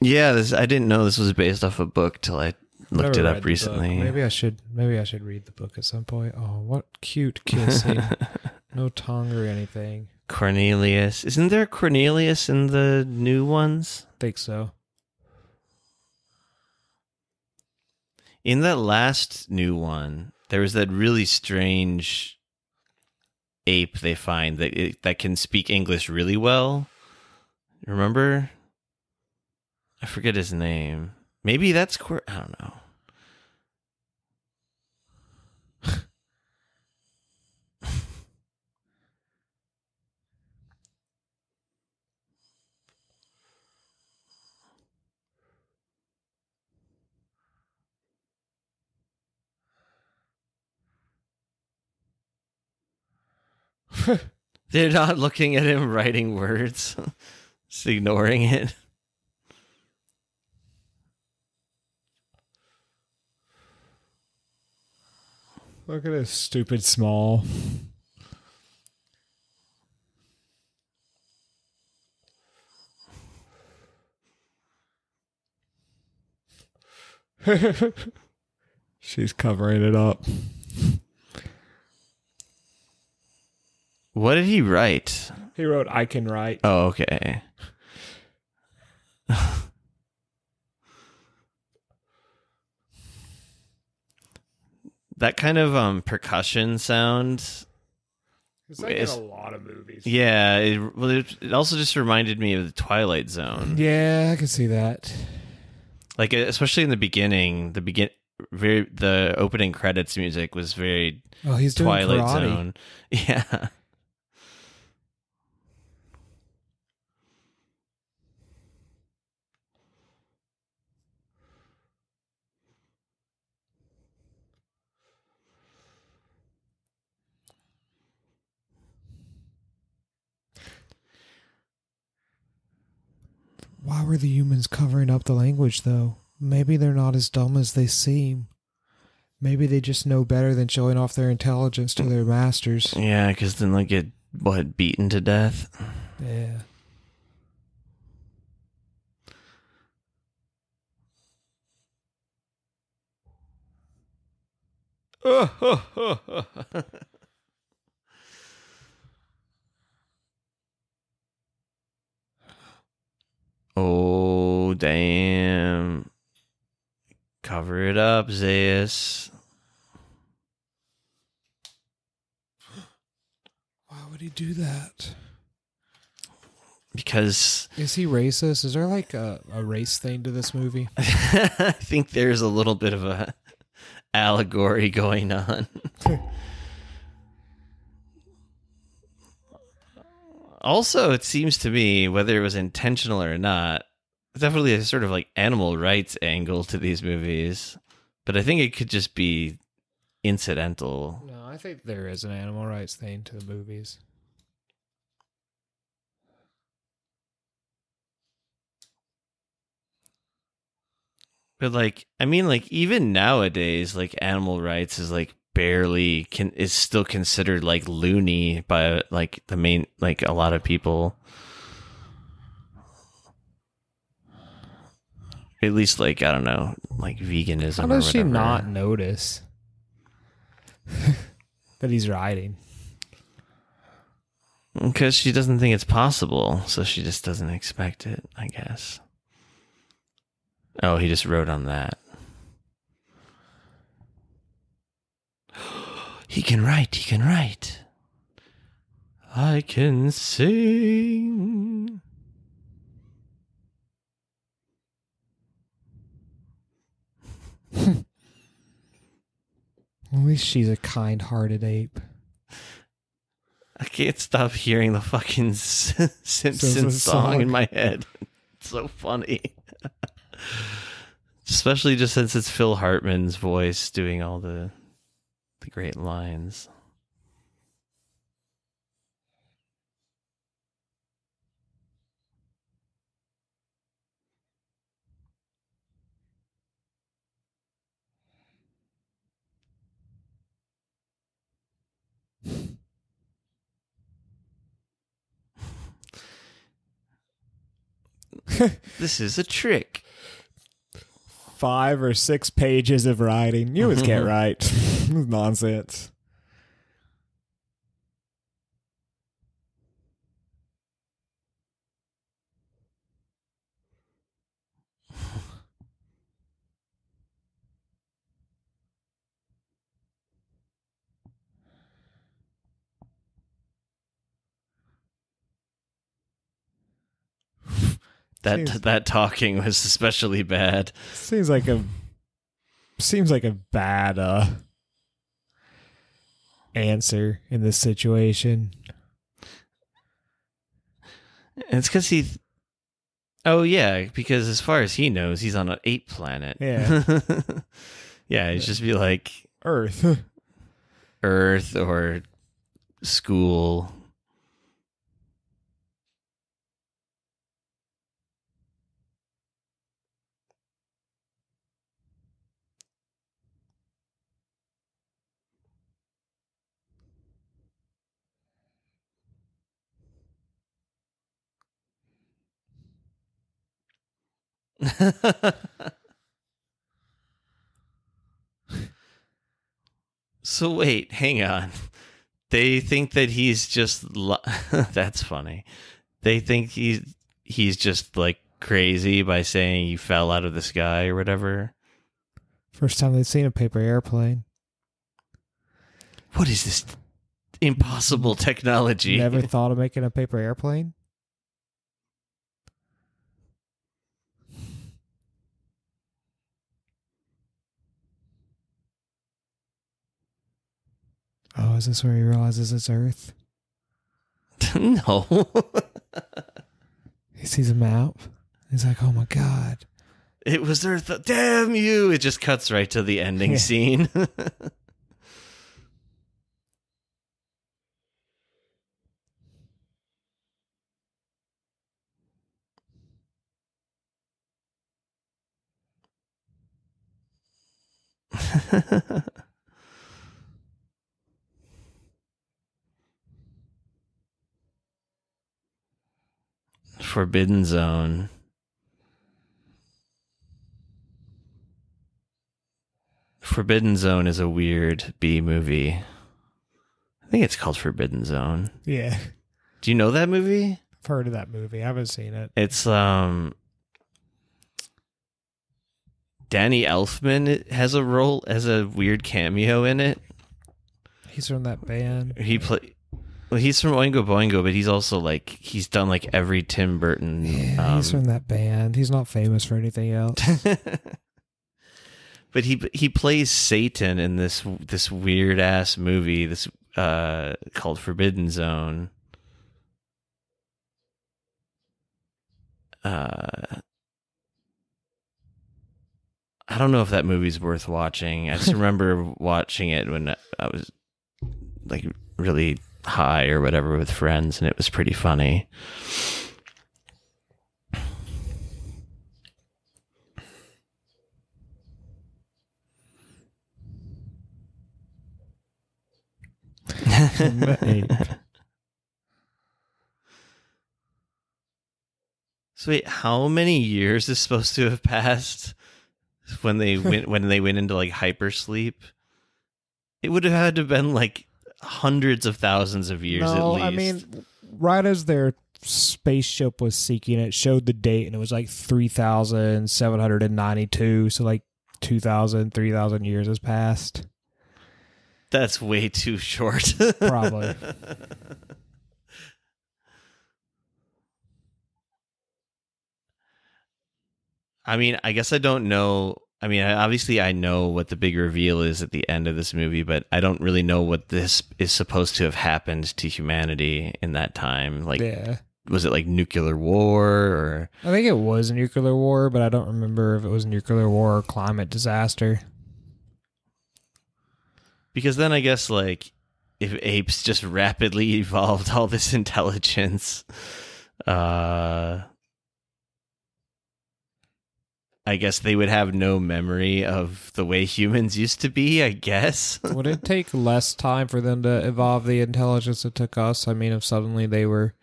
yeah, this I didn't know this was based off a book till I looked Never it up recently. Maybe I should. Maybe I should read the book at some point. Oh, what cute kissing! no tongue or anything. Cornelius. Isn't there Cornelius in the new ones? I Think so. In that last new one, there was that really strange ape they find that it, that can speak English really well. Remember? I forget his name. Maybe that's Cor- I don't know. They're not looking at him writing words, just ignoring it. Look at his stupid small. She's covering it up. What did he write? He wrote, I can write. Oh, okay. that kind of um percussion sound It's like in a lot of movies. yeah it, well, it, it also just reminded me of the twilight zone Yeah, I can see that. like especially in the beginning the begin very the opening credits music was very Oh, he's twilight zone yeah Why were the humans covering up the language, though? Maybe they're not as dumb as they seem. Maybe they just know better than showing off their intelligence to their masters. yeah because then they get what beaten to death Yeah. oh damn cover it up Zaius Why would he do that? because Is he racist? Is there like a, a race thing to this movie? I think there's a little bit of a allegory going on. also, it seems to me, whether it was intentional or not, definitely a sort of like animal rights angle to these movies. But I think it could just be incidental. No, I think there is an animal rights thing to the movies. But like, I mean, like even nowadays, like animal rights is like barely can is still considered like loony by like the main like a lot of people. At least like I don't know, like veganism. How does she not notice that he's riding? Because she doesn't think it's possible, so she just doesn't expect it. I guess. Oh, he just wrote on that. He can write. He can write. I can sing. At least she's a kind-hearted ape. I can't stop hearing the fucking S- Simpsons Simpsons song in my head. It's so funny. Especially just since it's Phil Hartman's voice doing all the the great lines. this is a trick. Five or six pages of writing. You always can't write. Nonsense. That Seems- that talking was especially bad. Seems like a seems like a bad uh answer in this situation. It's because he. Oh yeah, because as far as he knows, he's on an ape planet. Yeah. yeah, he'd just be like Earth. Earth or school. so wait, hang on. They think that he's just li- that's funny. They think he's he's just like crazy by saying he fell out of the sky or whatever. First time they've seen a paper airplane. What is this impossible technology? Never thought of making a paper airplane? Oh, is this where he realizes it's Earth? no. He sees a map. He's like, oh my God. it was Earth. Damn you. It just cuts right to the ending Yeah. scene. Forbidden Zone. Forbidden Zone is a weird B movie. I think it's called Forbidden Zone. Yeah. Do you know that movie? I've heard of that movie. I haven't seen it. It's um Danny Elfman has a role as a weird cameo in it. He's from that band. He play well, he's from Oingo Boingo, but he's also like he's done like every Tim Burton. Yeah, he's um, from that band. He's not famous for anything else. but he he plays Satan in this this weird ass movie this uh called Forbidden Zone. Uh I don't know if that movie's worth watching. I just remember watching it when I was like really high or whatever with friends and it was pretty funny. So wait, how many years is supposed to have passed when they went when they went into like hypersleep? It would have had to have been like hundreds of thousands of years no, at least. I mean, right as their spaceship was seeking it, showed the date, and it was like 3,792. So, like 2,000, 3,000 years has passed. that's way too short. Probably. I mean, I guess I don't know. I mean, obviously, I know what the big reveal is at the end of this movie, but I don't really know what this is supposed to have happened to humanity in that time. Like, yeah. was it like nuclear war or? I think it was a nuclear war, but I don't remember if it was nuclear war or climate disaster. Because then I guess like if apes just rapidly evolved all this intelligence, uh I guess they would have no memory of the way humans used to be, I guess. Would it take less time for them to evolve the intelligence it took us? I mean, if suddenly they were,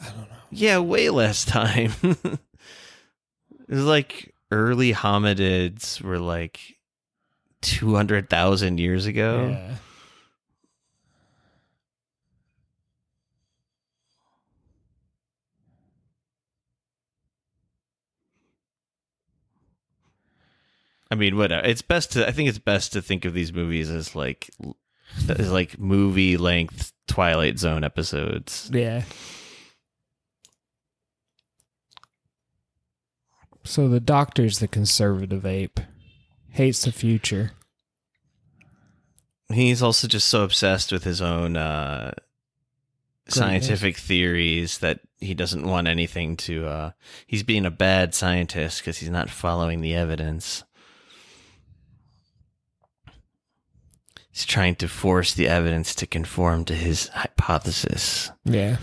I don't know, Yeah, way less time. it was like early hominids were like 200,000 years ago. Yeah. I mean, whatever. It's best to. I think it's best to think of these movies as like, as like movie length Twilight Zone episodes. Yeah. So the doctor's the conservative ape. Hates the future. He's also just so obsessed with his own uh, scientific theories that he doesn't want anything to. Uh, he's being a bad scientist because he's not following the evidence. He's trying to force the evidence to conform to his hypothesis. Yeah.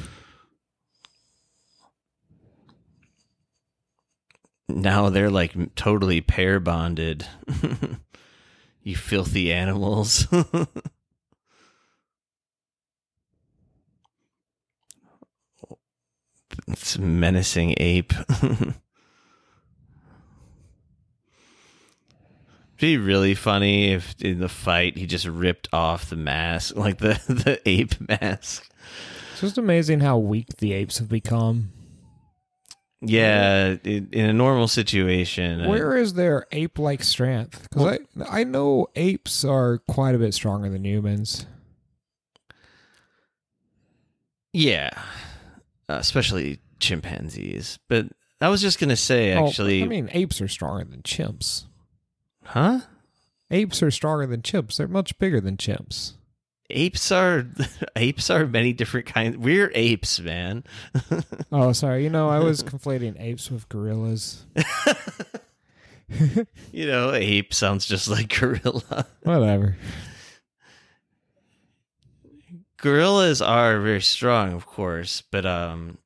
Now they're like totally pair bonded. you filthy animals. it's a menacing ape. be really funny if in the fight he just ripped off the mask, like the the ape mask. It's just amazing how weak the apes have become. Yeah, in, in a normal situation, Where is their ape-like strength? Because I I know apes are quite a bit stronger than humans. yeah, uh, especially chimpanzees. But I was just gonna say, Oh, actually, I mean, apes are stronger than chimps. Huh? Apes are stronger than chimps. They're much bigger than chimps. Apes are apes are many different kinds. We're apes, man. Oh, sorry. You know, I was conflating apes with gorillas. you know, ape sounds just like gorilla. Whatever. gorillas are very strong, of course, but um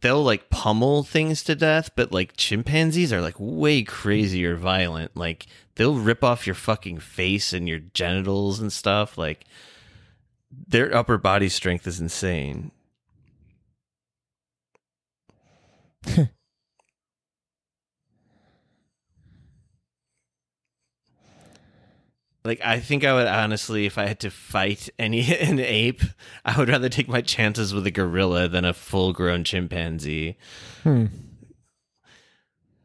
they'll like pummel things to death, but like chimpanzees are like way crazier violent. Like they'll rip off your fucking face and your genitals and stuff. Like their upper body strength is insane. Like I think I would honestly, if I had to fight any an ape, I would rather take my chances with a gorilla than a full grown chimpanzee. Hmm.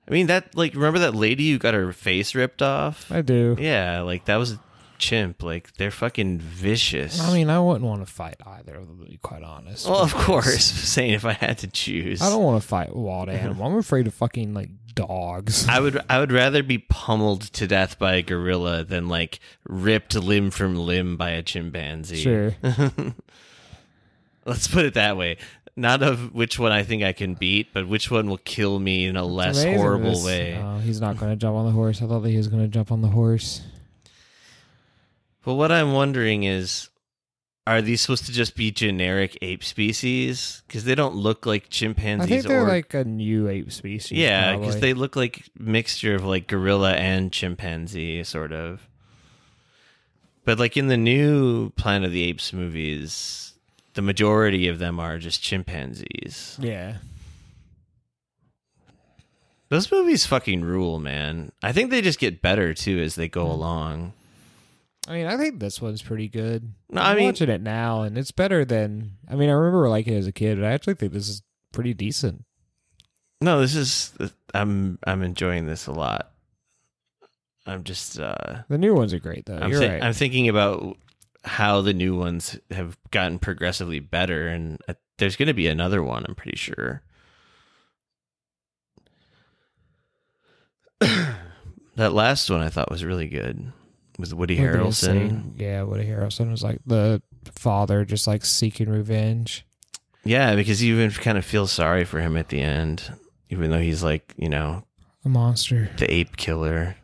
I mean that like remember that lady who got her face ripped off? I do. Yeah, like that was chimp. Like they're fucking vicious. I mean, I wouldn't want to fight either of them, to be quite honest. well, of course, saying if I had to choose, I don't want to fight a wild animal. I'm afraid of fucking like dogs. I would I would rather be pummeled to death by a gorilla than like ripped limb from limb by a chimpanzee. Sure. Let's put it that way. Not of which one I think I can beat, but which one will kill me in a less horrible this- way. He's not going to jump on the horse. I thought that he was going to jump on the horse. But what I'm wondering is are these supposed to just be generic ape species? Because they don't look like chimpanzees I think they're or like a new ape species. yeah, because they look like mixture of like gorilla and chimpanzee, sort of. But like in the new Planet of the Apes movies, the majority of them are just chimpanzees. Yeah. Those movies fucking rule, man. I think they just get better too as they go hmm. along. I mean, I think this one's pretty good. No, I I'm mean- watching it now, and it's better than. I mean, I remember liking it as a kid, but I actually think this is pretty decent. No, this is I'm I'm enjoying this a lot. I'm just uh The new ones are great, though. I'm, You're thi- right. I'm thinking about how the new ones have gotten progressively better, and uh, there's going to be another one. I'm pretty sure. that last one I thought was really good with Woody Would Harrelson. Yeah, Woody Harrelson was like the father, just like seeking revenge. Yeah, because you even kind of feel sorry for him at the end, even though he's like you know A monster. the ape killer.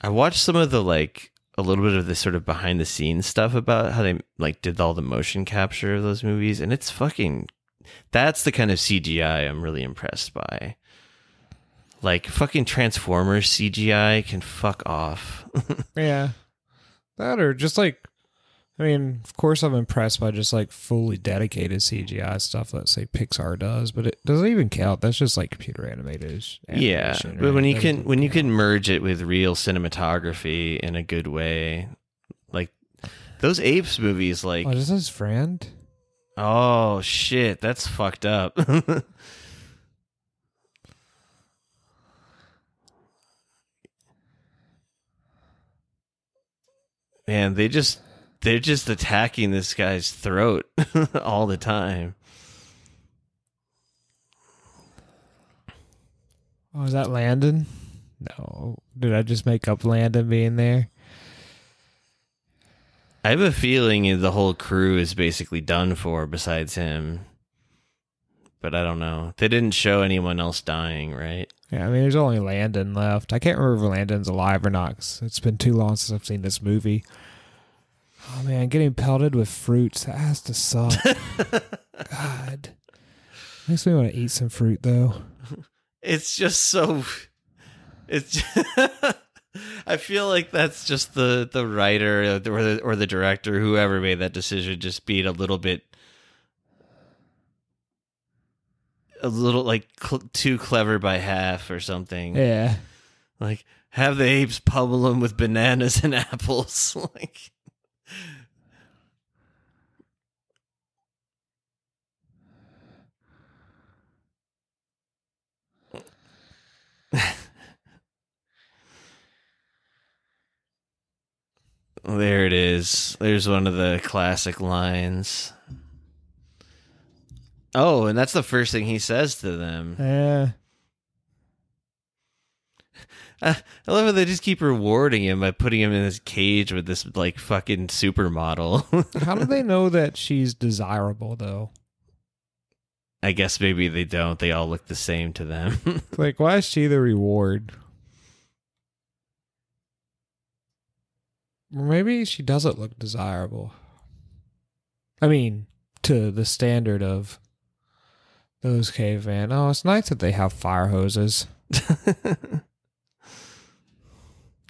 I watched some of the like a little bit of the sort of behind the scenes stuff about how they like did all the motion capture of those movies and it's fucking that's the kind of CGI I'm really impressed by. Like fucking Transformers CGI can fuck off. Yeah. That or just like, I mean, of course, I'm impressed by just like fully dedicated CGI stuff that say Pixar does, but it doesn't even count. That's just like computer animated. Yeah, animation, but when you That can when you can merge it with real cinematography in a good way, like those apes movies, like Oh, is his friend? oh shit, that's fucked up. Man, they just they're just attacking this guy's throat all the time. Oh, is that Landon? No. Did I just make up Landon being there? I have a feeling the whole crew is basically done for besides him. But I don't know. They didn't show anyone else dying, right? Yeah, I mean, there's only Landon left. I can't remember if Landon's alive or not 'cause it's been too long since I've seen this movie. Oh man, getting pelted with fruits that has to suck. God, makes me want to eat some fruit though. It's just so it's I feel like that's just the the writer uh, or the or the director whoever made that decision just being a little bit a little like cl- too clever by half or something. Yeah, Like have the apes pummel them with bananas and apples. like there it is. There's one of the classic lines. Oh, and that's the first thing he says to them. yeah. I I love how they just keep rewarding him by putting him in this cage with this like fucking supermodel. How do they know that she's desirable though? I guess maybe they don't. They all look the same to them. Like, why is she the reward? Maybe she doesn't look desirable. I mean, to the standard of those cavemen. Oh, it's nice that they have fire hoses.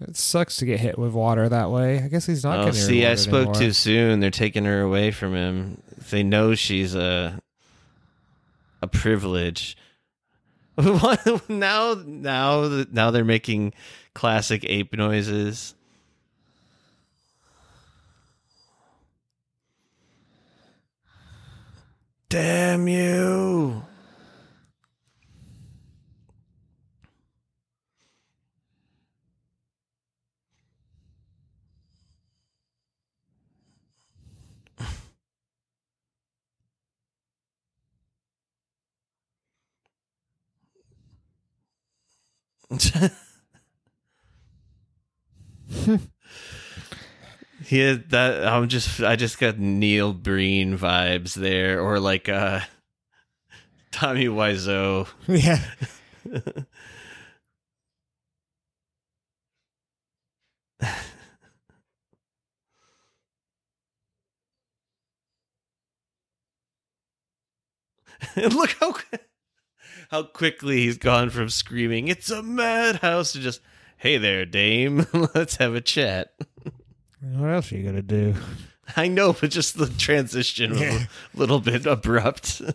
It sucks to get hit with water that way. I guess he's not oh, see, I spoke anymore. too soon. They're taking her away from him. They know she's a a privilege. Now, now, now they're making classic ape noises. Damn you! Yeah, that I'm just I just got Neil Breen vibes there, or like uh Tommy Wiseau. yeah. And look how how quickly he's gone from screaming "It's a madhouse" to just "Hey there, Dame, let's have a chat." What else are you gonna do? I know, but just the transition was Yeah. a little bit abrupt.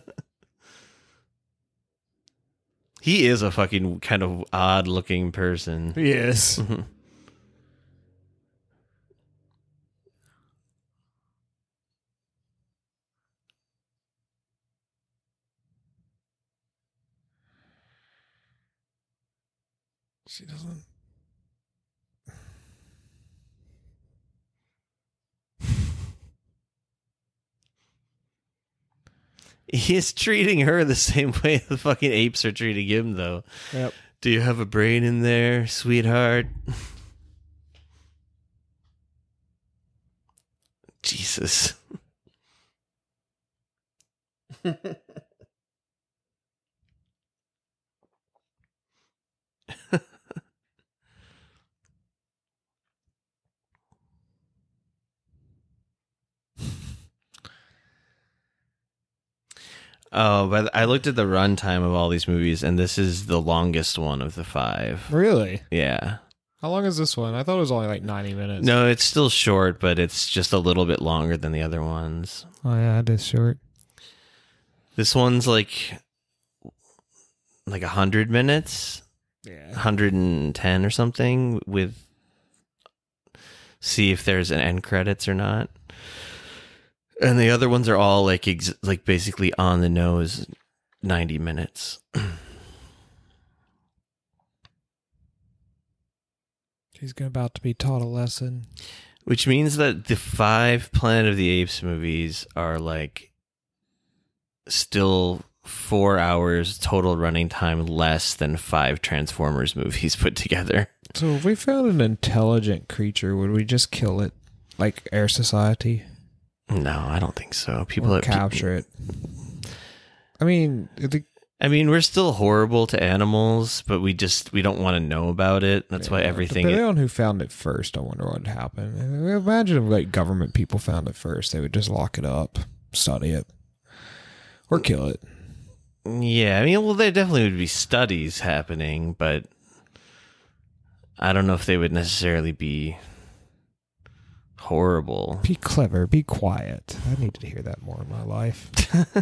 he is a fucking kind of odd looking person. Yes. Mm-hmm. She doesn't. He's treating her the same way the fucking apes are treating him, though. Yep. Do you have a brain in there, sweetheart? Jesus. Oh, but I looked at the runtime of all these movies, and this is the longest one of the five. Really? Yeah. How long is this one? I thought it was only like 90 minutes. No, it's still short, but it's just a little bit longer than the other ones. Oh, yeah, it is short. This one's like like a hundred minutes, Yeah. hundred and ten or something. With see if there's an end credits or not. And the other ones are all like ex- like basically on the nose, ninety minutes. He's about to be taught a lesson. Which means that the five Planet of the Apes movies are like still four hours total running time less than five Transformers movies put together. So if we found an intelligent creature, would we just kill it? Like Air Society? No, I don't think so. People that capture it? I mean, the, I mean, we're still horrible to animals, but we just we don't want to know about it. That's why everything. Depending on who found it first, I wonder what would happen. Imagine if like government people found it first, they would just lock it up, study it, or kill it. yeah, I mean, well, there definitely would be studies happening, but I don't know if they would necessarily be horrible. Be clever, be quiet. I need to hear that more in my life.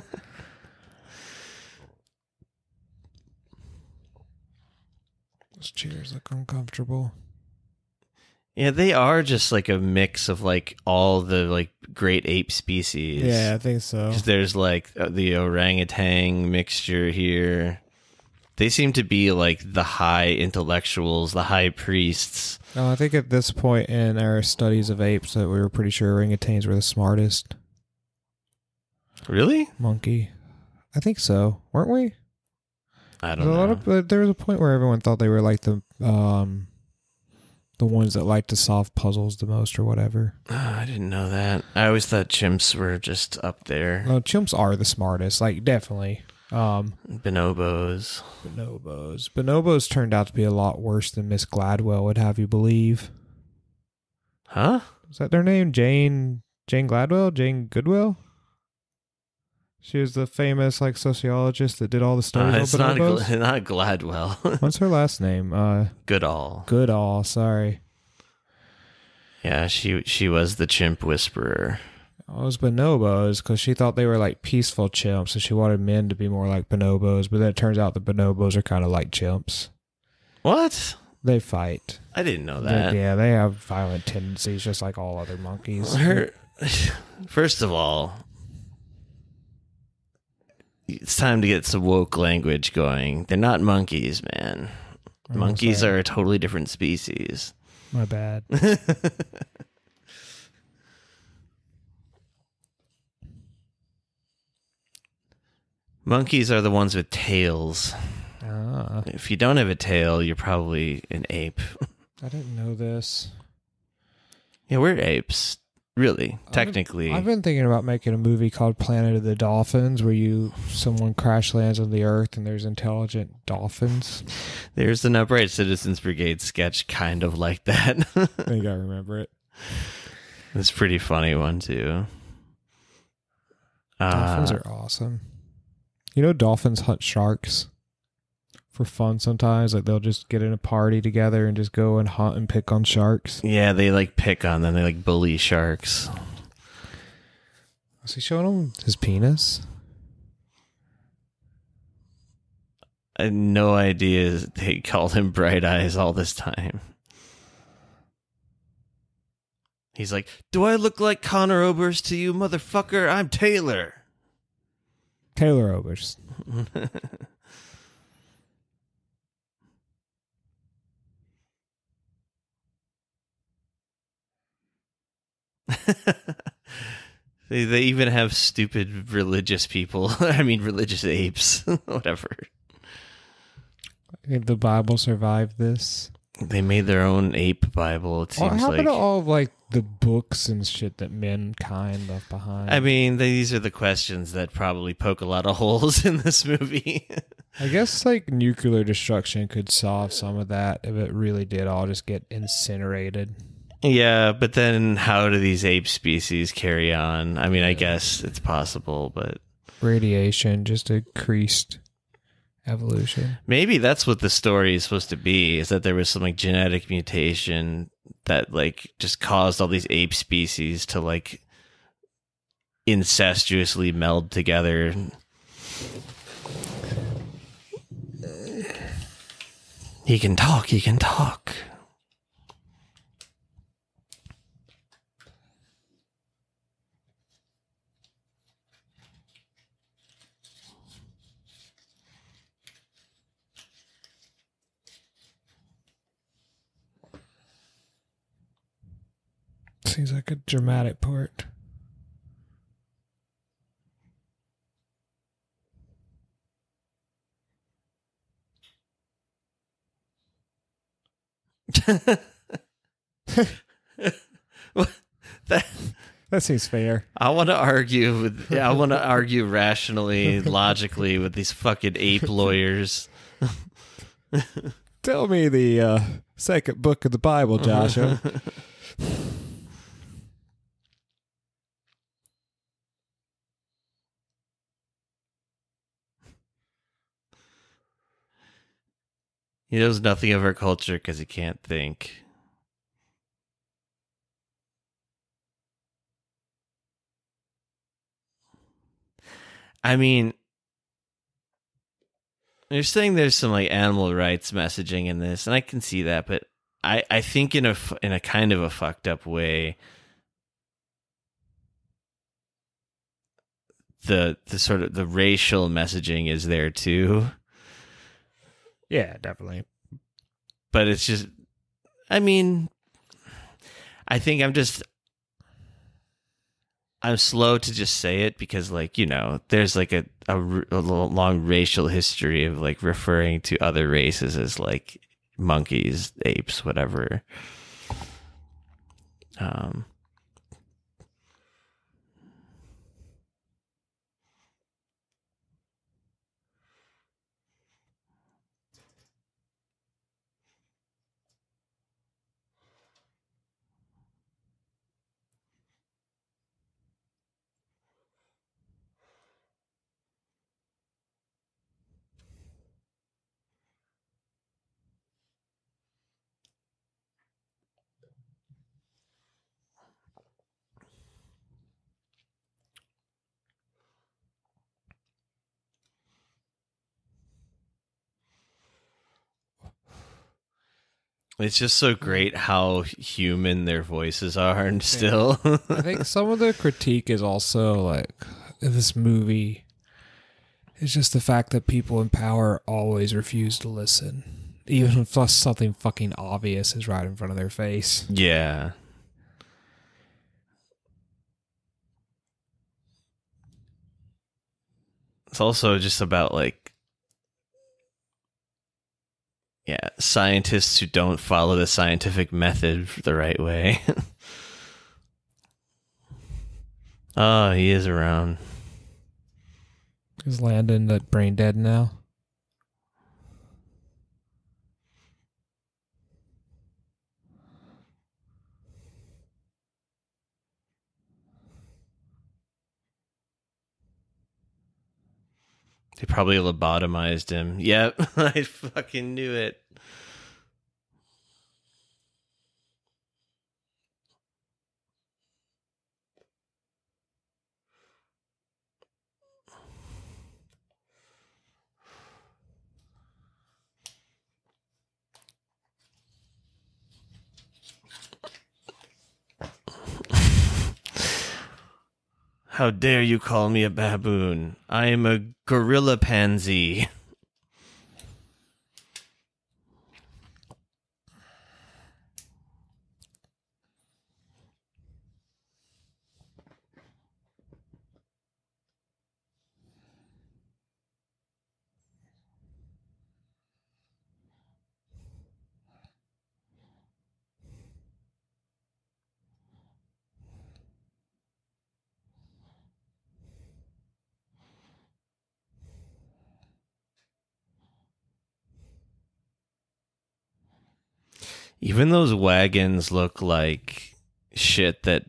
Those chairs look uncomfortable. Yeah, they are just like a mix of like all the like great ape species. Yeah, I think so. there's like uh, the orangutan mixture here. They seem to be like the high intellectuals, the high priests. No, I think at this point in our studies of apes that we were pretty sure orangutans were the smartest Really? monkey. I think so, weren't we? I don't know. of there was a point where everyone thought they were like the um the ones that like to solve puzzles the most or whatever. I didn't know that. I always thought chimps were just up there. No, chimps are the smartest, like definitely. Um Bonobos. bonobos. Bonobos turned out to be a lot worse than Miss Gladwell would have you believe. Huh? Is that their name? Jane Jane Gladwell? Jane Goodwill? She was the famous like sociologist that did all the Uh, studies it's on not. Gl- not Gladwell. What's her last name? Uh Goodall. Goodall, sorry. Yeah, she she was the chimp whisperer. Oh, it was bonobos because she thought they were like peaceful chimps, so she wanted men to be more like bonobos. But then it turns out the bonobos are kind of like chimps. What? They fight. I didn't know They- that. yeah, they have violent tendencies, just like all other monkeys. Her, first of all, it's time to get some woke language going. They're not monkeys, man. I'm Monkeys sorry. are a totally different species. my bad. Monkeys are the ones with tails. Ah, If you don't have a tail, you're probably an ape. I didn't know this. Yeah, we're apes. Really, technically. I've been thinking about making a movie called Planet of the Dolphins, where you someone crash lands on the Earth and there's intelligent dolphins. There's an Upright Citizens Brigade sketch kind of like that. I think I remember it. it's a pretty funny one, too. Dolphins Uh, are awesome. You know, dolphins hunt sharks for fun sometimes. Like they'll just get in a party together and just go and hunt and pick on sharks. yeah, they like pick on them. They like bully sharks. Was he showing him his penis? I had no idea they called him Bright Eyes all this time. He's like, Do I look like Conor Oberst to you, motherfucker? I'm Taylor. Taylor Oberst. they, they even have stupid religious people. I mean, religious apes. Whatever. The Bible survived this? They made their own ape Bible, it What seems happened like. to all of like the books and shit that mankind left behind? I mean, these are the questions that probably poke a lot of holes in this movie. I guess like nuclear destruction could solve some of that if it really did all just get incinerated. yeah, but then how do these ape species carry on? I mean, I guess it's possible, but Radiation just increased evolution. Maybe that's what the story is supposed to be is that there was some like genetic mutation that like just caused all these ape species to like incestuously meld together. He can talk, he can talk. Seems like a dramatic part. that That seems fair. I want to argue with yeah, I want to argue rationally, logically with these fucking ape lawyers. Tell me the uh, second book of the Bible, Joshua. He knows nothing of our culture because he can't think. I mean, they're saying there's some like animal rights messaging in this, and I can see that, but I I think in a in a kind of a fucked up way. The the sort of the racial messaging is there too. Yeah, definitely. but it's just i mean i think i'm just i'm slow to just say it because like you know there's like a little long racial history of like referring to other races as like monkeys apes whatever um it's just so mm. great how human their voices are and still I think some of the critique is also like this movie is just the fact that people in power always refuse to listen, even if something fucking obvious is right in front of their face. Yeah. It's also just about like yeah, scientists who don't follow the scientific method the right way. oh, he is around. Is Landon that brain dead now? They probably lobotomized him. Yep, I fucking knew it. How dare you call me a baboon? I am a gorilla pansy. Even those wagons look like shit that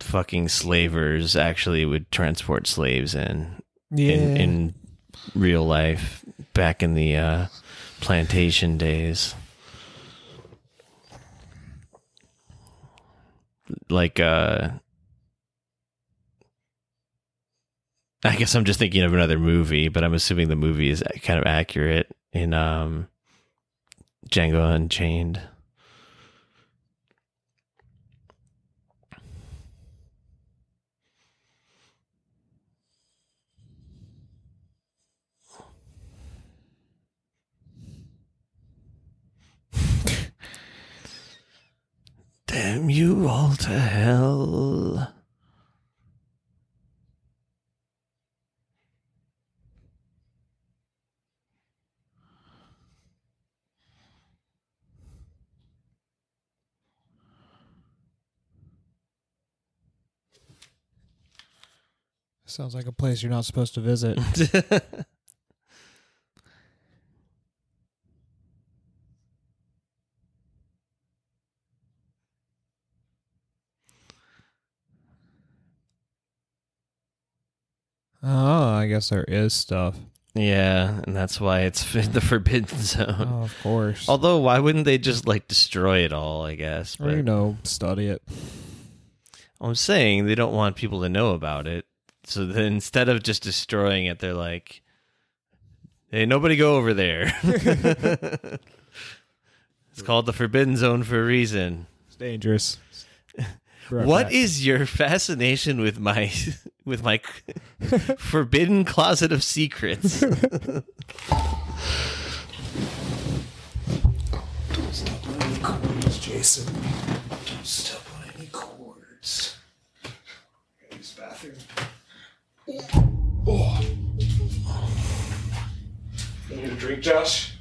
fucking slavers actually would transport slaves in Yeah. in, in real life. back in the uh, plantation days. Like, uh, I guess I'm just thinking of another movie, but I'm assuming the movie is kind of accurate in um, Django Unchained. Damn you all to hell. Sounds like a place you're not supposed to visit. oh, I guess there is stuff. yeah, and that's why it's the forbidden zone. Oh, of course. Although, why wouldn't they just like destroy it all? I guess. or But you know, study it. I'm saying they don't want people to know about it. So then instead of just destroying it, they're like, "Hey, nobody go over there." it's called the Forbidden Zone for a reason. It's dangerous. What is your fascination with my with my forbidden closet of secrets? Don't step on any cords, Jason? Don't step on any cords. Use bathroom. Oh. You need a drink, Josh?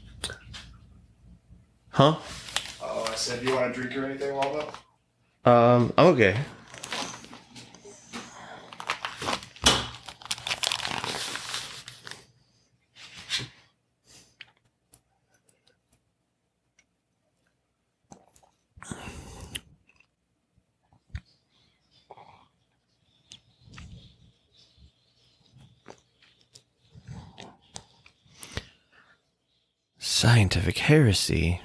huh? Oh, I said, you want a drink or anything, Waldo? Um, I'm okay. Scientific heresy.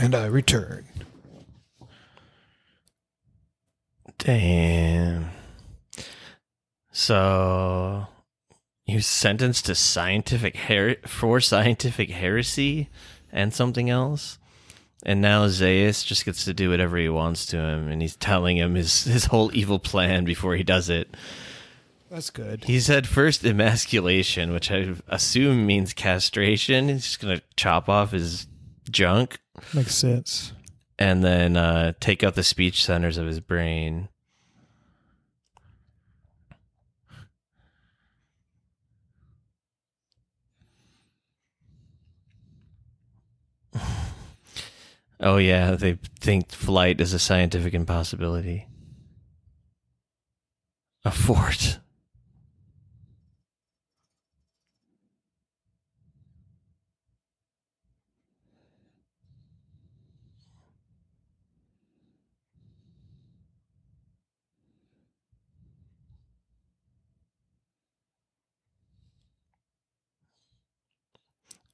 And I return. Damn. So he was sentenced to scientific her- for scientific heresy and something else. And now Zaius just gets to do whatever he wants to him, and he's telling him his, his whole evil plan before he does it. That's good. He said first emasculation, which I assume means castration. He's just gonna chop off his junk. Makes sense. and then uh, take out the speech centers of his brain. Oh yeah, they think flight is a scientific impossibility. A fort.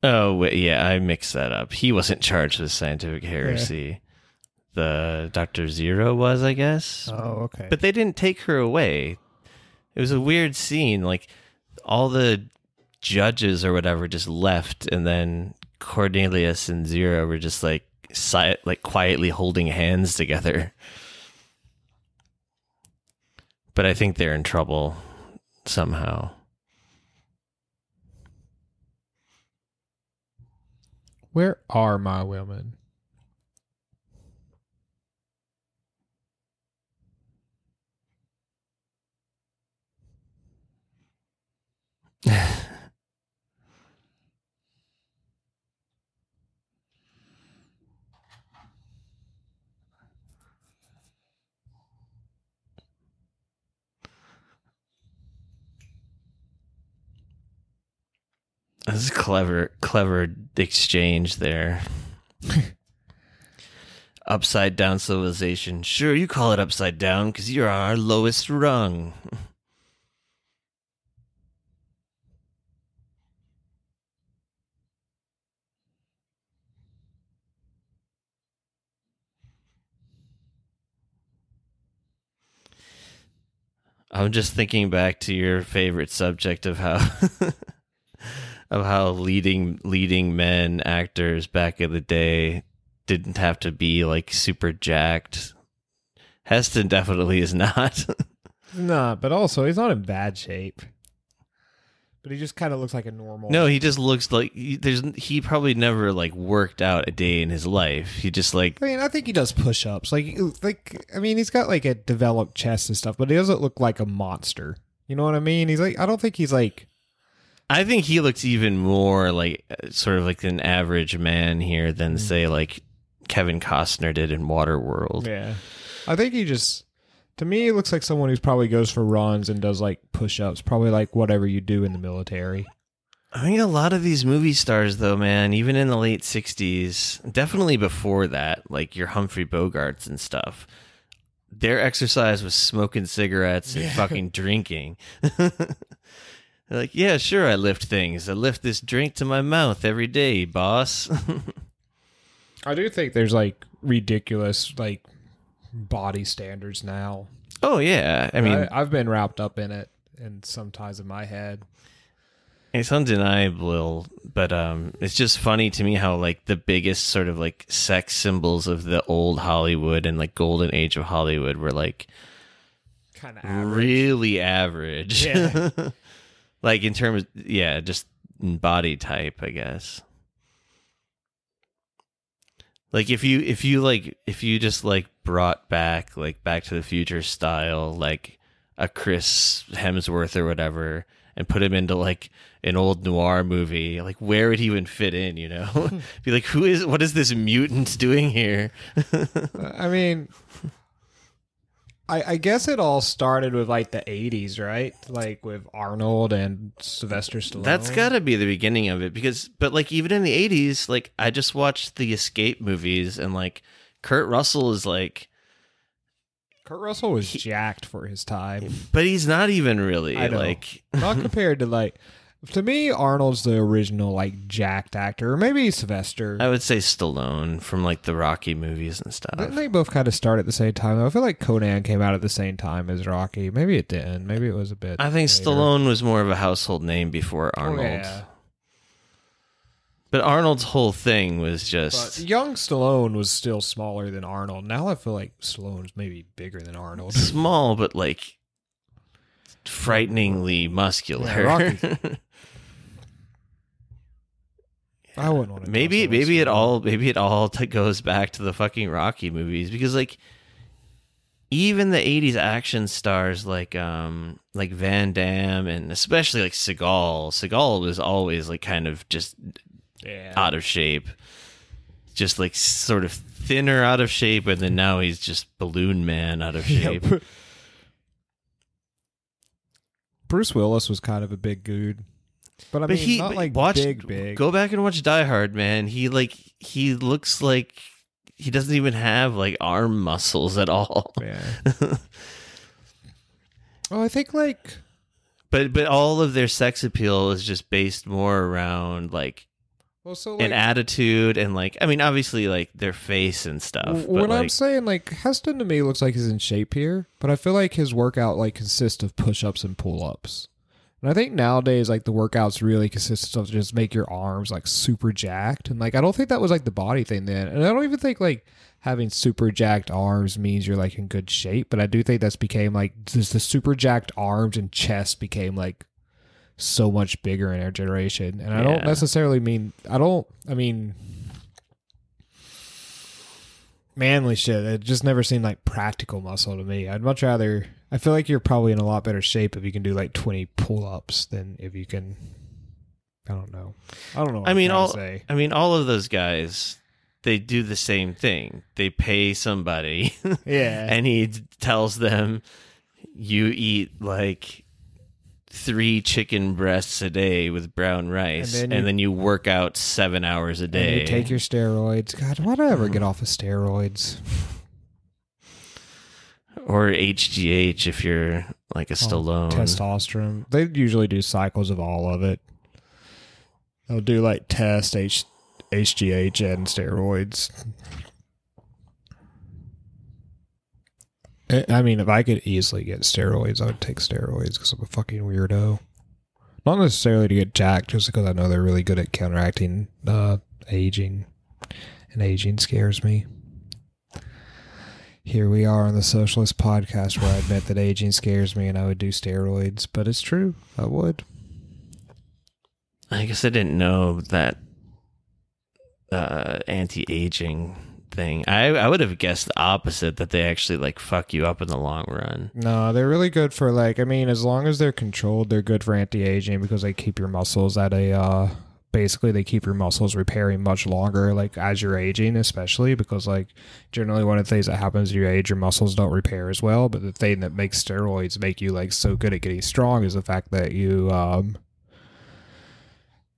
Oh wait, yeah, I mixed that up. He wasn't charged with scientific heresy. The Doctor Zira was, I guess. Oh, okay. But they didn't take her away. It was a weird scene. Like all the judges or whatever just left, and then Cornelius and Zira were just like si- like quietly holding hands together. But I think they're in trouble somehow. Where are my women? This is clever, clever exchange there. upside down civilization. Sure, you call it upside down because you're on our lowest rung. I'm just thinking back to your favorite subject of how of how leading leading men actors back in the day didn't have to be like super jacked. Heston definitely is not. Nah, but also he's not in bad shape. But he just kind of looks like a normal. no, he just looks like he, there's he probably never like worked out a day in his life. He just like I mean, I think he does push-ups. Like, like I mean, he's got like a developed chest and stuff, but he doesn't look like a monster. You know what I mean? He's like, I don't think he's like. I think he looks even more like uh, sort of like an average man here than Mm. say like Kevin Costner did in Waterworld. Yeah, I think he just. To me, he looks like someone who probably goes for runs and does like push-ups. Probably like whatever you do in the military. I think a lot of these movie stars, though, man, even in the late ¡60s, definitely before that, like your Humphrey Bogarts and stuff, their exercise was smoking cigarettes and Yeah. fucking drinking. They're like, yeah, sure, I lift things. I lift this drink to my mouth every day, boss. I do think there's like ridiculous like body standards now. oh, yeah. I mean, I, I've been wrapped up in it and some ties of my head. It's undeniable, but um, it's just funny to me how like the biggest sort of like sex symbols of the old Hollywood and like golden age of Hollywood were like Kind of really average. Yeah. like in terms, yeah, just body type, I guess. Like if you if you like if you just like brought back like Back to the Future style like a Chris Hemsworth or whatever and put him into like an old noir movie, like where would he even fit in? You know, be like, who is what is this mutant doing here? I mean, I, I guess it all started with like the '80s, right? Like with Arnold and Sylvester Stallone. That's got to be the beginning of it because, but like even in the '80s, like I just watched the Escape movies and like Kurt Russell is like, Kurt Russell was jacked for his time, but he's not even really like. not compared to like. To me, Arnold's the original like jacked actor, or maybe Sylvester. I would say Stallone from like the Rocky movies and stuff. Didn't they both kind of start at the same time? I feel like Conan came out at the same time as Rocky. Maybe it didn't. Maybe it was a bit. I think later. Stallone was more of a household name before Oh, Arnold. yeah. But Arnold's whole thing was But just young Stallone was still smaller than Arnold. Now I feel like Stallone's maybe bigger than Arnold. small, but like frighteningly muscular. Yeah, Rocky. I wouldn't want to. maybe maybe it all maybe it all goes back to the fucking Rocky movies because like even the 80s action stars like um like Van Damme and especially like Seagal Seagal was always like kind of just Yeah. out of shape just like sort of thinner out of shape and then now he's just balloon man out of shape Bruce Willis was kind of a big dude, but I but mean, he not like watch big, big. go back and watch Die Hard man he like he looks like he doesn't even have like arm muscles at all Yeah. oh, I think like But but all of their sex appeal is just based more around like well, so an attitude and like I mean obviously like their face and stuff. What when I'm saying like Heston to me looks like he's in shape here, but I feel like his workout like consists of push-ups and pull-ups. And I think nowadays like the workouts really consist of just make your arms like super jacked and like I don't think that was like the body thing then. And I don't even think like having super jacked arms means you're like in good shape, but I do think that's became like just the super jacked arms and chest became like so much bigger in our generation. And I don't necessarily mean I don't I mean manly shit. It just never seemed like practical muscle to me. I'd much rather. I feel like you're probably in a lot better shape if you can do like 20 pull ups than if you can. I don't know. I don't know. What I I'm mean all say. I mean all of those guys they do the same thing. They pay somebody Yeah. and he tells them you eat like three chicken breasts a day with brown rice And and then then you- you, work out 7 hours a And day. you take your steroids. God, why did I ever get mm-hmm. off of steroids? Or HGH if you're like a Stallone. Testosterone. They usually do cycles of all of it. They'll do like test H, HGH and steroids. I I mean, if I could easily get steroids, I would take steroids because I'm a fucking weirdo. Not necessarily to get jacked, just because I know they're really good at counteracting uh, aging, and aging scares me. Here we are on the Socialist Podcast where I admit that aging scares me and I would do steroids, but it's true. I would. I guess I didn't know that uh, anti-aging thing. I I would have guessed the opposite that they actually like fuck you up in the long run. No, they're really good for like I mean, as long as they're controlled, they're good for anti-aging because they keep your muscles at a uh basically they keep your muscles repairing much longer like as you're aging especially because like generally one of the things that happens as you age your muscles don't repair as well but the thing that makes steroids make you like so good at getting strong is the fact that you um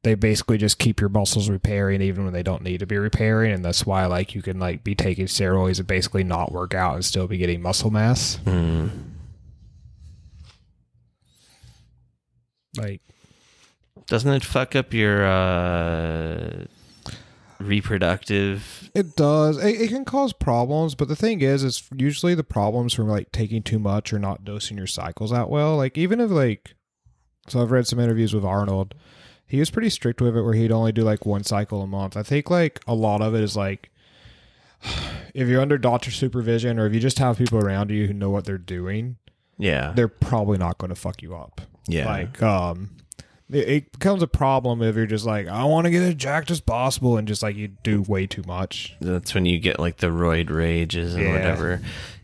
they basically just keep your muscles repairing even when they don't need to be repairing and that's why like you can like be taking steroids and basically not work out and still be getting muscle mass Hmm. like Doesn't it fuck up your uh, reproductive? It does. It, it can cause problems, but the thing is, it's usually the problems from like taking too much or not dosing your cycles out well. Like even if like, so I've read some interviews with Arnold. He was pretty strict with it, where he'd only do like one cycle a month. I think like a lot of it is like, if you're under doctor supervision or if you just have people around you who know what they're doing, Yeah, they're probably not going to fuck you up. yeah. Like, um, it, it becomes a problem if you're just like, I want to get as jacked as possible, and just like you do way too much. That's when you get like the roid rages and Yeah. whatever.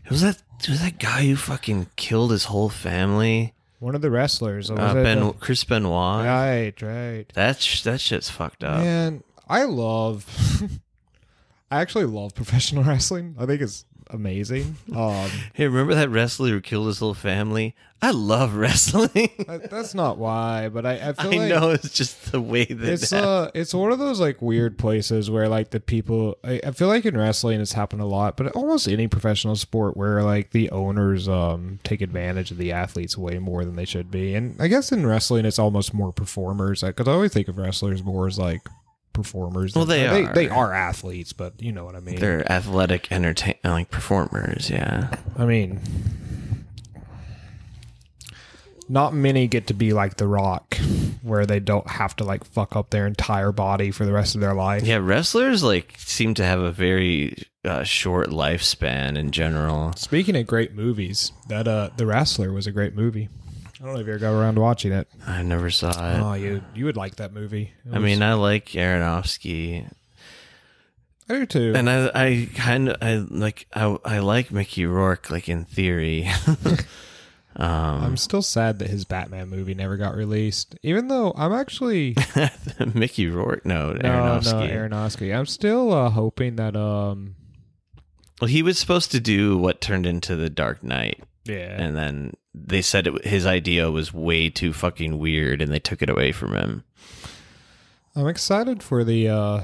Was that was that guy who fucking killed his whole family? One of the wrestlers. was Uh, it ben the- Chris Benoit. right, right. That sh- that shit's fucked up. Man, I love. I actually love professional wrestling. I think it's amazing. Um, Hey, remember that wrestler who killed his whole family? I love wrestling. that- that's not why, but I, I feel I like know it's just the way that it's uh, it's one of those like weird places where like the people. I, I feel like in wrestling it's happened a lot, but almost any professional sport where like the owners um take advantage of the athletes way more than they should be. And I guess in wrestling it's almost more performers. Like, cause I always think of wrestlers more as like performers. Well, they they, are. they are athletes, but you know what I mean. they're athletic entertain like performers. Yeah, I mean, not many get to be like The Rock, where they don't have to like fuck up their entire body for the rest of their life. yeah. Wrestlers like seem to have a very uh, short lifespan in general. Speaking of great movies, that uh, The Wrestler was a great movie. I don't know if you ever got around to watching it. I never saw it. Oh, you you would like that movie. It I was- mean, I like Aronofsky, I do too. and I, I kind of, I like, I, I like Mickey Rourke, like in theory. um, I'm still sad that his Batman movie never got released. Even though I'm actually Mickey Rourke, no, no, Aronofsky. no Aronofsky. I'm still uh, hoping that um Well, he was supposed to do what turned into the Dark Knight, yeah and then they said it, his idea was way too fucking weird, and they took it away from him. I'm excited for the uh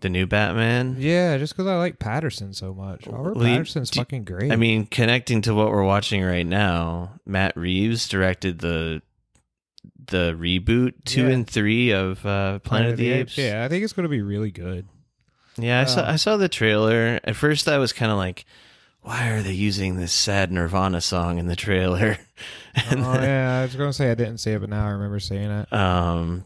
The new Batman. yeah just because I like Pattinson so much. Robert Well, Pattinson's do- fucking great. I mean, connecting to what we're watching right now, Matt Reeves directed the the reboot two Yeah. and three of uh, Planet, of the Apes. Yeah, I think it's going to be really good. Yeah, I saw Uh, I saw the trailer. At first, I was kind of like, "Why are they using this sad Nirvana song in the trailer?" and oh yeah, I was going to say I didn't see it, but now I remember seeing it. um,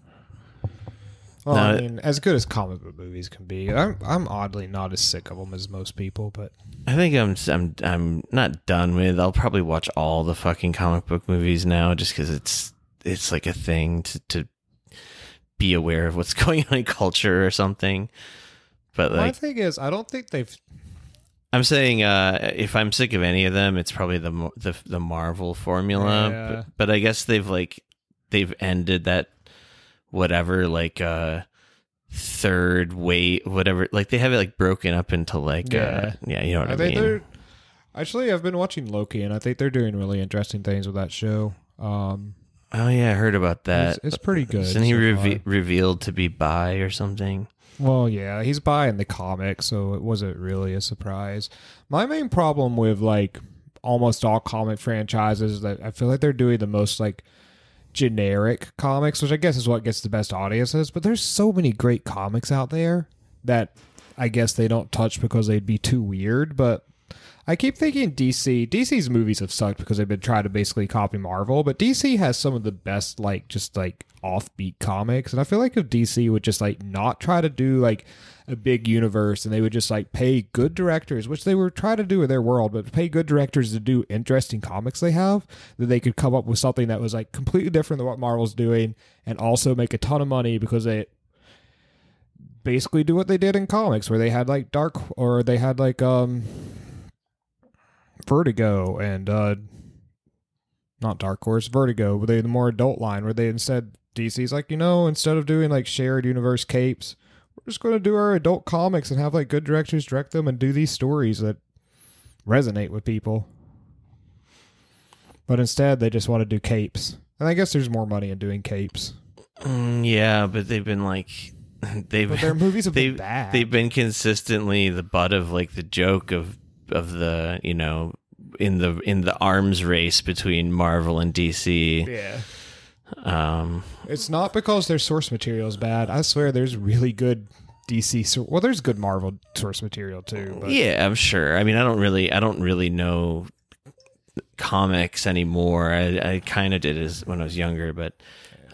Well, No, I mean, as good as comic book movies can be, I'm I'm oddly not as sick of them as most people, but I think I'm I'm I'm not done with. I'll probably watch all the fucking comic book movies now, just because it's it's like a thing to to be aware of what's going on in culture or something. But my like, thing is, I don't think they've. I'm saying, uh, if I'm sick of any of them, it's probably the the the Marvel formula. Yeah. But, but I guess they've like they've ended that whatever like uh third weight whatever like they have it like broken up into like yeah Yeah. uh, yeah you know what I, I mean actually. I've been watching Loki, and I think they're doing really interesting things with that show. Um, oh yeah I heard about that it's, it's pretty good. Isn't he so reve- far. revealed to be bi or something? Well, yeah, he's buying the comic, so it wasn't really a surprise. My main problem with like almost all comic franchises is that I feel like they're doing the most like generic comics, which I guess is what gets the best audiences. But there's so many great comics out there that I guess they don't touch because they'd be too weird. But I keep thinking DC. DC's movies have sucked because they've been trying to basically copy Marvel, but DC has some of the best like just like offbeat comics, and I feel like if DC would just like not try to do like a big universe and they would just like pay good directors, which they were trying to do in their world, but pay good directors to do interesting comics they have, that they could come up with something that was like completely different than what Marvel's doing and also make a ton of money because they basically do what they did in comics where they had like dark or they had like um Vertigo and uh not Dark Horse, Vertigo, but they the more adult line where they instead DC's like, you know, instead of doing like shared universe capes, we're just going to do our adult comics and have like good directors direct them and do these stories that resonate with people. But instead, they just want to do capes. And I guess there's more money in doing capes. Mm, yeah, but they've been like they've But their movies have been bad. they've been consistently the butt of like the joke of of the you know in the in the arms race between Marvel and DC. yeah. Um, It's not because their source material is bad. I swear there's really good DC. Well, there's good Marvel source material too. But yeah, I'm sure. I mean, I don't really I don't really know comics anymore. I I kind of did as when I was younger, but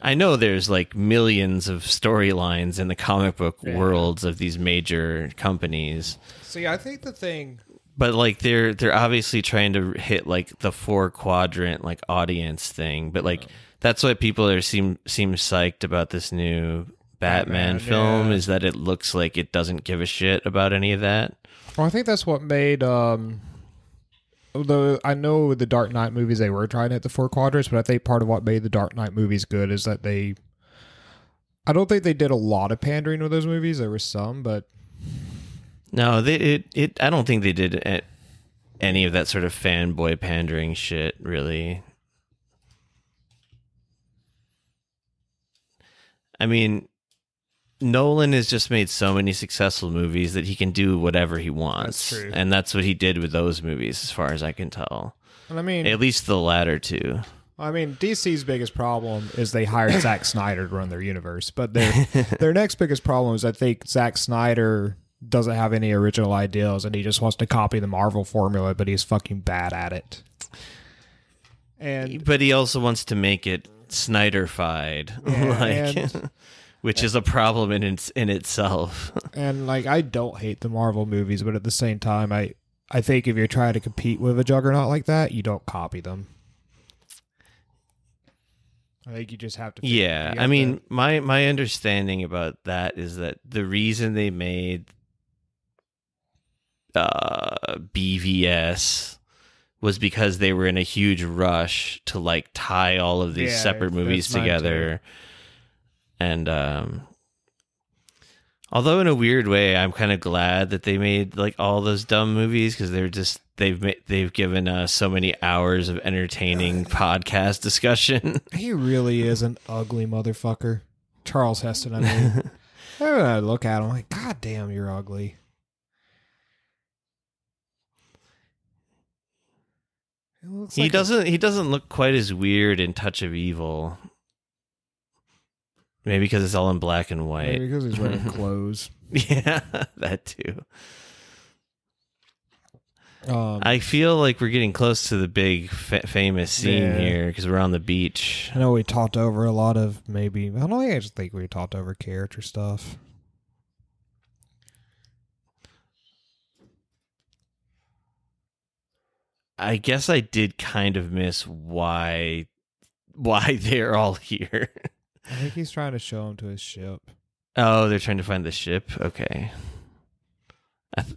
I know there's like millions of storylines in the comic book Yeah. worlds of these major companies. see, I think the thing. But like they're they're obviously trying to hit like the four quadrant like audience thing. But like that's why people are seem seem psyched about this new Batman, Batman, film yeah. is that it looks like it doesn't give a shit about any of that. Well, I think that's what made. um Although I know with the Dark Knight movies they were trying to hit the four quadrants, but I think part of what made the Dark Knight movies good is that they. I don't think they did a lot of pandering with those movies. There was some, but No, they it, it I don't think they did any of that sort of fanboy pandering shit really. I mean, Nolan has just made so many successful movies that he can do whatever he wants. That's true. And that's what he did with those movies as far as I can tell. and I mean, At least the latter two. I mean, DC's biggest problem is they hired Zack Snyder to run their universe, but their their next biggest problem is I think Zack Snyder doesn't have any original ideas and he just wants to copy the Marvel formula, but he's fucking bad at it. And But he also wants to make it Snyderfied, Yeah, like and- which is a problem in its, in itself. and like I don't hate the Marvel movies, but at the same time, I I think if you're trying to compete with a juggernaut like that, you don't copy them. I think you just have to. Yeah, I mean, my my understanding about that is that the reason they made uh BVS was because they were in a huge rush to like tie all of these Yeah, separate movies that's mine too. together. And um although in a weird way I'm kind of glad that they made like all those dumb movies cuz they're just they've ma- they've given us so many hours of entertaining podcast discussion. he really is an ugly motherfucker, Charles Heston. I mean, I look at him, like, God damn, you're ugly. It looks he like doesn't he doesn't look quite as weird in touch of evil maybe because it's all in black and white Maybe because he's wearing clothes. yeah that too Um, i feel like we're getting close to the big fa- famous scene Yeah. here because we're on the beach I know we talked over a lot of maybe. I don't think I just think we talked over character stuff. I guess i did kind of miss why why they're all here I think he's trying to show him to his ship. oh they're trying to find the ship okay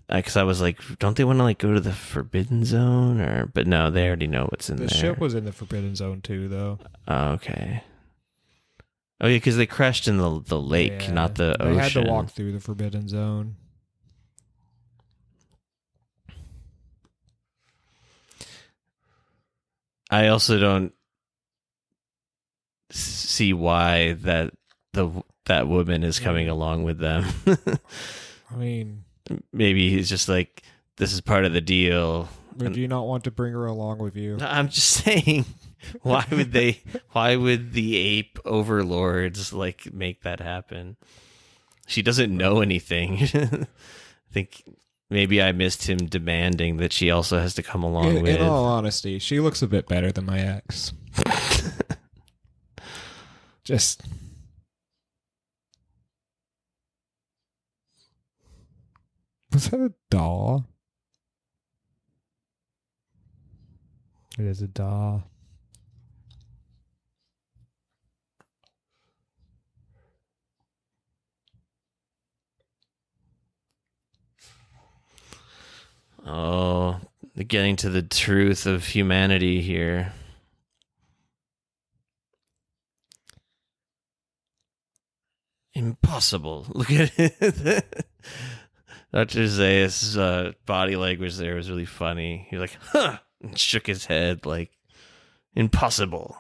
because I, was like don't they want to like go to the forbidden zone or but no they already know what's in The there The ship was in the Forbidden Zone too, though. Oh, okay. Oh yeah, because they crashed in the the lake, Yeah, not the they ocean. had to walk through the Forbidden Zone. I also don't see why that the that woman is coming Yeah. along with them. I mean, Maybe he's just like this is part of the deal. would And- you not want to bring her along with you? I'm just saying, why would they? Why would the ape overlords like make that happen? She doesn't know anything. I think maybe I missed him demanding that she also has to come along In, with. in all honesty, she looks a bit better than my ex. Just was that a doll? It is a doll. Oh, getting to the truth of humanity here. Impossible. Look at it. Dr. Zaius' uh, body language there was really funny. He was like, huh, and shook his head like, impossible.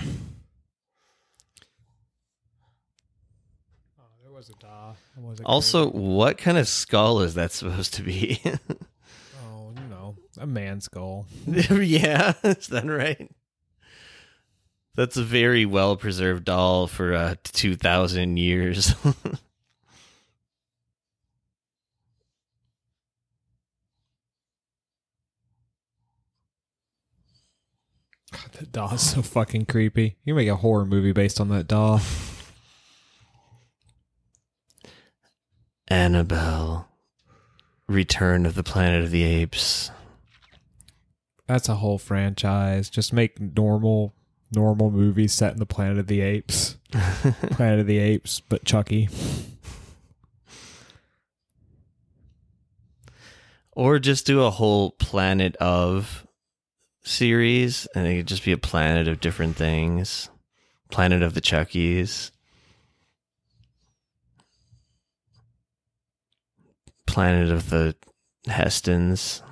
Oh, there was a doll. It was a Also, what kind of skull is that supposed to be? oh, you know, a man skull. yeah, is that right? That's a very well preserved doll for uh, 2,000 years. That doll's so fucking creepy. You make a horror movie based on that doll. Annabelle, Return of the Planet of the Apes. That's a whole franchise. Just make normal, normal movies set in the Planet of the Apes. Planet of the Apes, but Chucky. or just do a whole Planet of series, and it could just be a planet of different things. Planet of the Chuckies. Planet of the Hestons.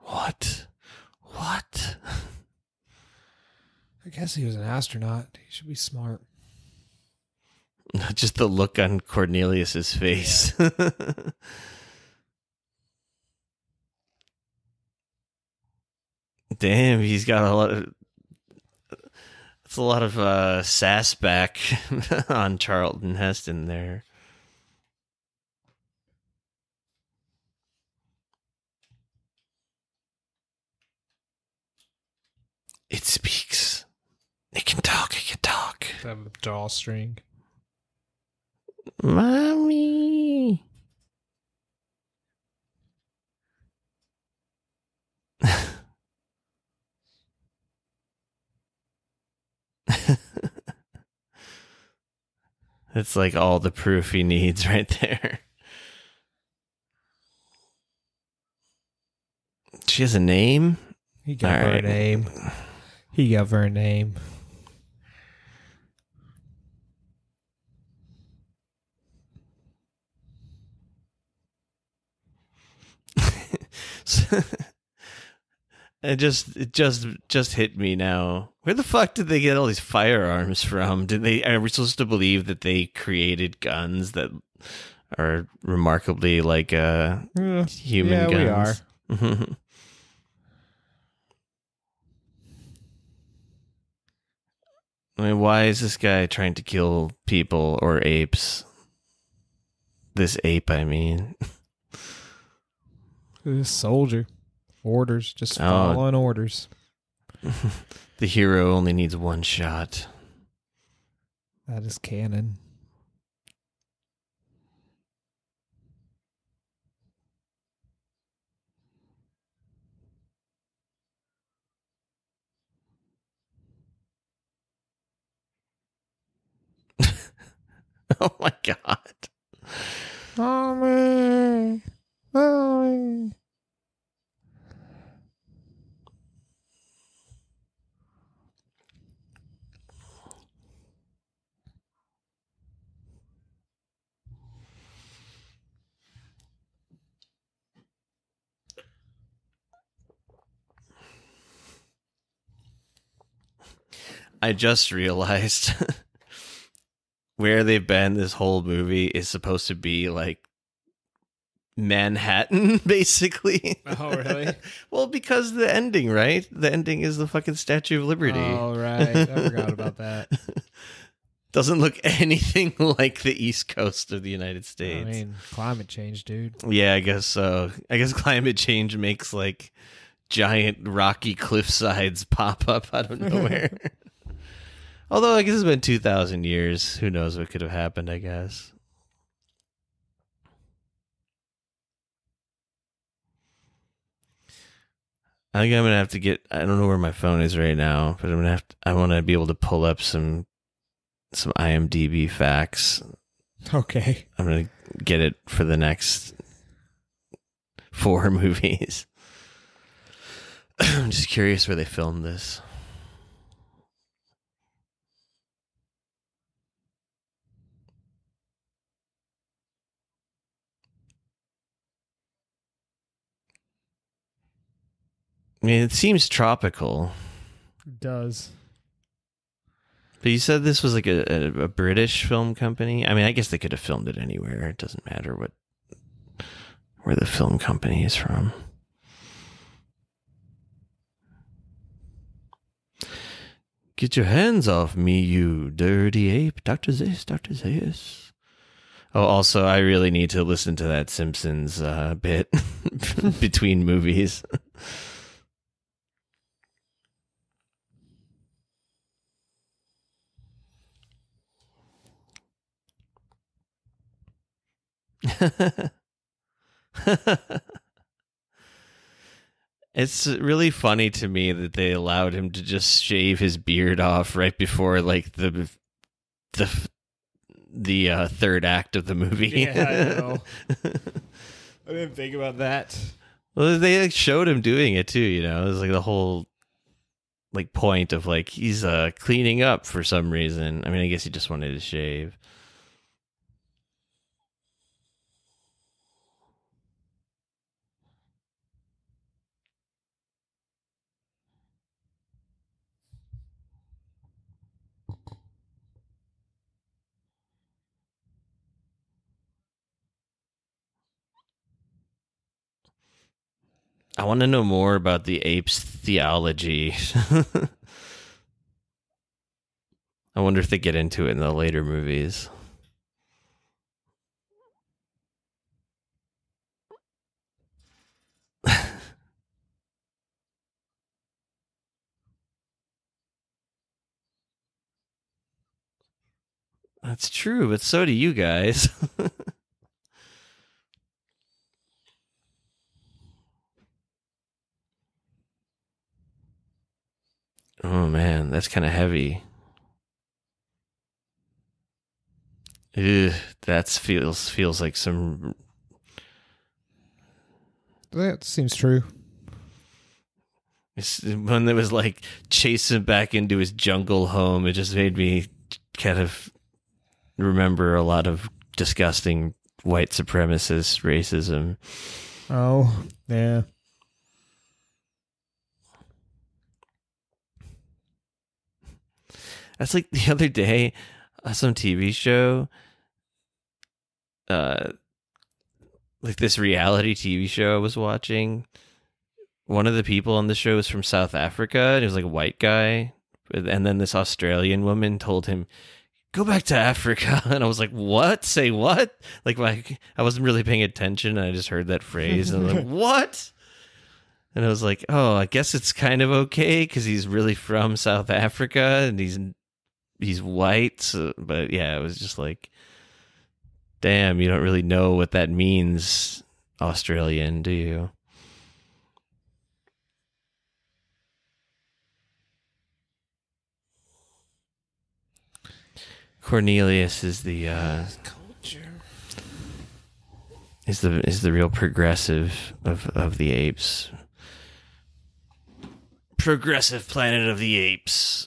What? What? I guess he was an astronaut. He should be smart. Just the look on Cornelius's face. Damn, he's got a lot of. It's a lot of uh, sass back on Charlton Heston there. It speaks. It can talk. It can talk. Have a drawstring. Mommy. It's like all the proof he needs right there. She has a name? He gave All her a right. name. He gave her a name. it just it just just hit me now. Where the fuck did they get all these firearms from? Did they are we supposed to believe that they created guns that are remarkably like uh Yeah, human we guns? are. I mean, why is this guy trying to kill people or apes? This ape, I mean. Soldier. Orders. Just Oh. following orders. the hero only needs one shot. That is canon. Oh my god. Mommy. I just realized where they've been this whole movie is supposed to be like Manhattan, basically. Oh, really? well, because the ending, right? The ending is the fucking Statue of Liberty. Oh, right. I forgot about that. Doesn't look anything like the East Coast of the United States. I mean, climate change, dude. yeah, I guess so. I guess climate change makes like giant rocky cliff sides pop up out of nowhere. Although I guess it's been 2,000 years. Who knows what could have happened, I guess. I think I'm gonna have to get. I don't know where my phone is right now, but I'm gonna have. To, I want to be able to pull up some some IMDb facts. Okay. I'm gonna get it for the next four movies. I'm just curious where they filmed this. I mean, it seems tropical, It does. but you said this was like a, a, a British film company. I mean, I guess they could have filmed it anywhere. It doesn't matter what where the film company is from. Get your hands off me, you dirty ape. Dr. Zaius, Dr. Zaius. Oh, also, I really need to listen to that Simpsons uh, bit between movies. it's really funny to me that they allowed him to just shave his beard off right before like the the the uh, third act of the movie. Yeah, I know. I didn't think about that. well, they like, showed him doing it too. You know, it was like the whole like point of like he's uh cleaning up for some reason. I mean, I guess he just wanted to shave. I want to know more about the ape's theology. I wonder if they get into it in the later movies. That's true, but so do you guys. oh man, that's kind of heavy. Ugh, that feels feels like some. That seems true. it's- When it was like chasing back into his jungle home, it just made me kind of remember a lot of disgusting white supremacist racism. Oh, yeah. That's like the other day, uh, some TV show, uh, like this reality TV show I was watching. One of the people on the show was from South Africa, and he was like a white guy, and then this Australian woman told him, "Go back to Africa," and I was like, "What? Say what?" Like, like I wasn't really paying attention. I just heard that phrase, and I'm like, "What?" And I was like, "Oh, I guess it's kind of okay because he's really from South Africa and he's he's white." So, but yeah, it was just like, "Damn, you don't really know what that means, Australian, do you?" Cornelius is the uh, is the is the real progressive of of the apes. Progressive Planet of the Apes.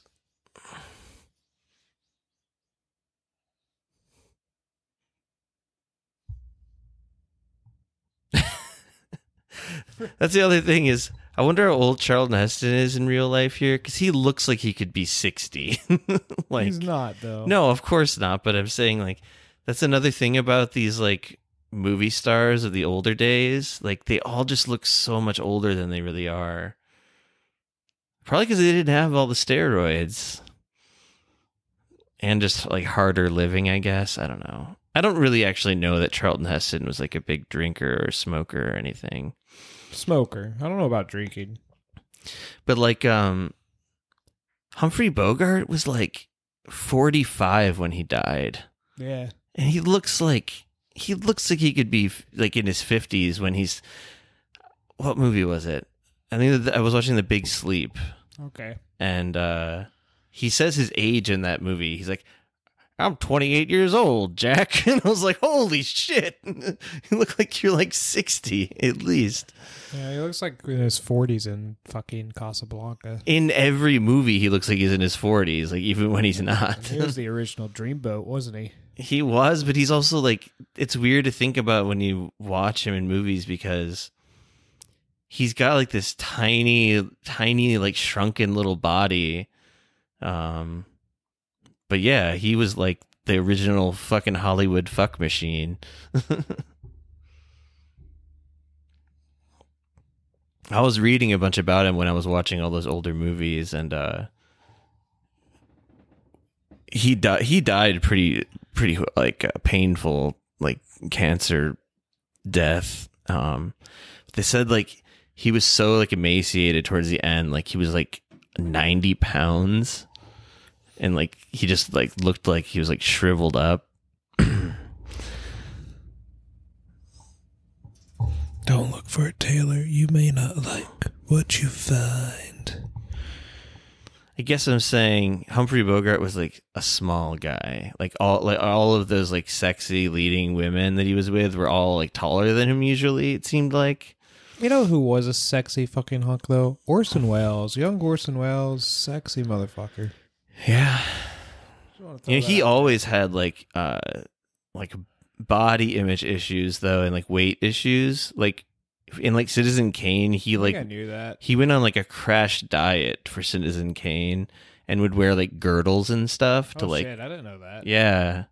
That's the other thing is I wonder how old Charlton Heston is in real life here because he looks like he could be sixty. like He's not though. no, of course not. But I'm saying like that's another thing about these like movie stars of the older days. Like they all just look so much older than they really are. Probably because they didn't have all the steroids and just like harder living. I guess I don't know. I don't really actually know that Charlton Heston was like a big drinker or smoker or anything. Smoker. I don't know about drinking. But like um Humphrey Bogart was like 45 when he died. Yeah. and he looks like he looks like he could be like in his 50s when he's what movie was it i think that i was watching the big sleep Okay. and uh he says his age in that movie he's like i'm 28 years old jack and i was like holy shit you look like you're like 60 at least Yeah, he looks like in his forties in fucking Casablanca. in every movie he looks like he's in his 40s like even when he's not He was the original Dreamboat, wasn't he? He was, but he's also like it's weird to think about when you watch him in movies because he's got like this tiny tiny like shrunken little body. Um but yeah, he was like the original fucking Hollywood fuck machine. I was reading a bunch about him when I was watching all those older movies and uh he died he died pretty pretty like uh, painful like cancer death um they said like he was so like emaciated towards the end like he was like 90 pounds and like he just like looked like he was like shriveled up Don't look for it, Taylor. You may not like what you find. I guess I'm saying Humphrey Bogart was like a small guy. Like all like all of those like sexy leading women that he was with were all like taller than him usually, it seemed like. You know who was a sexy fucking hunk though? Orson Welles, young Orson Welles, sexy motherfucker. Yeah. Know, he always had like uh like body image issues though and like weight issues. Like in like Citizen Kane, he there. I like knew that. he went on like a crash diet for Citizen Kane and would wear like girdles and stuff to oh like shit, I didn't know that. Yeah.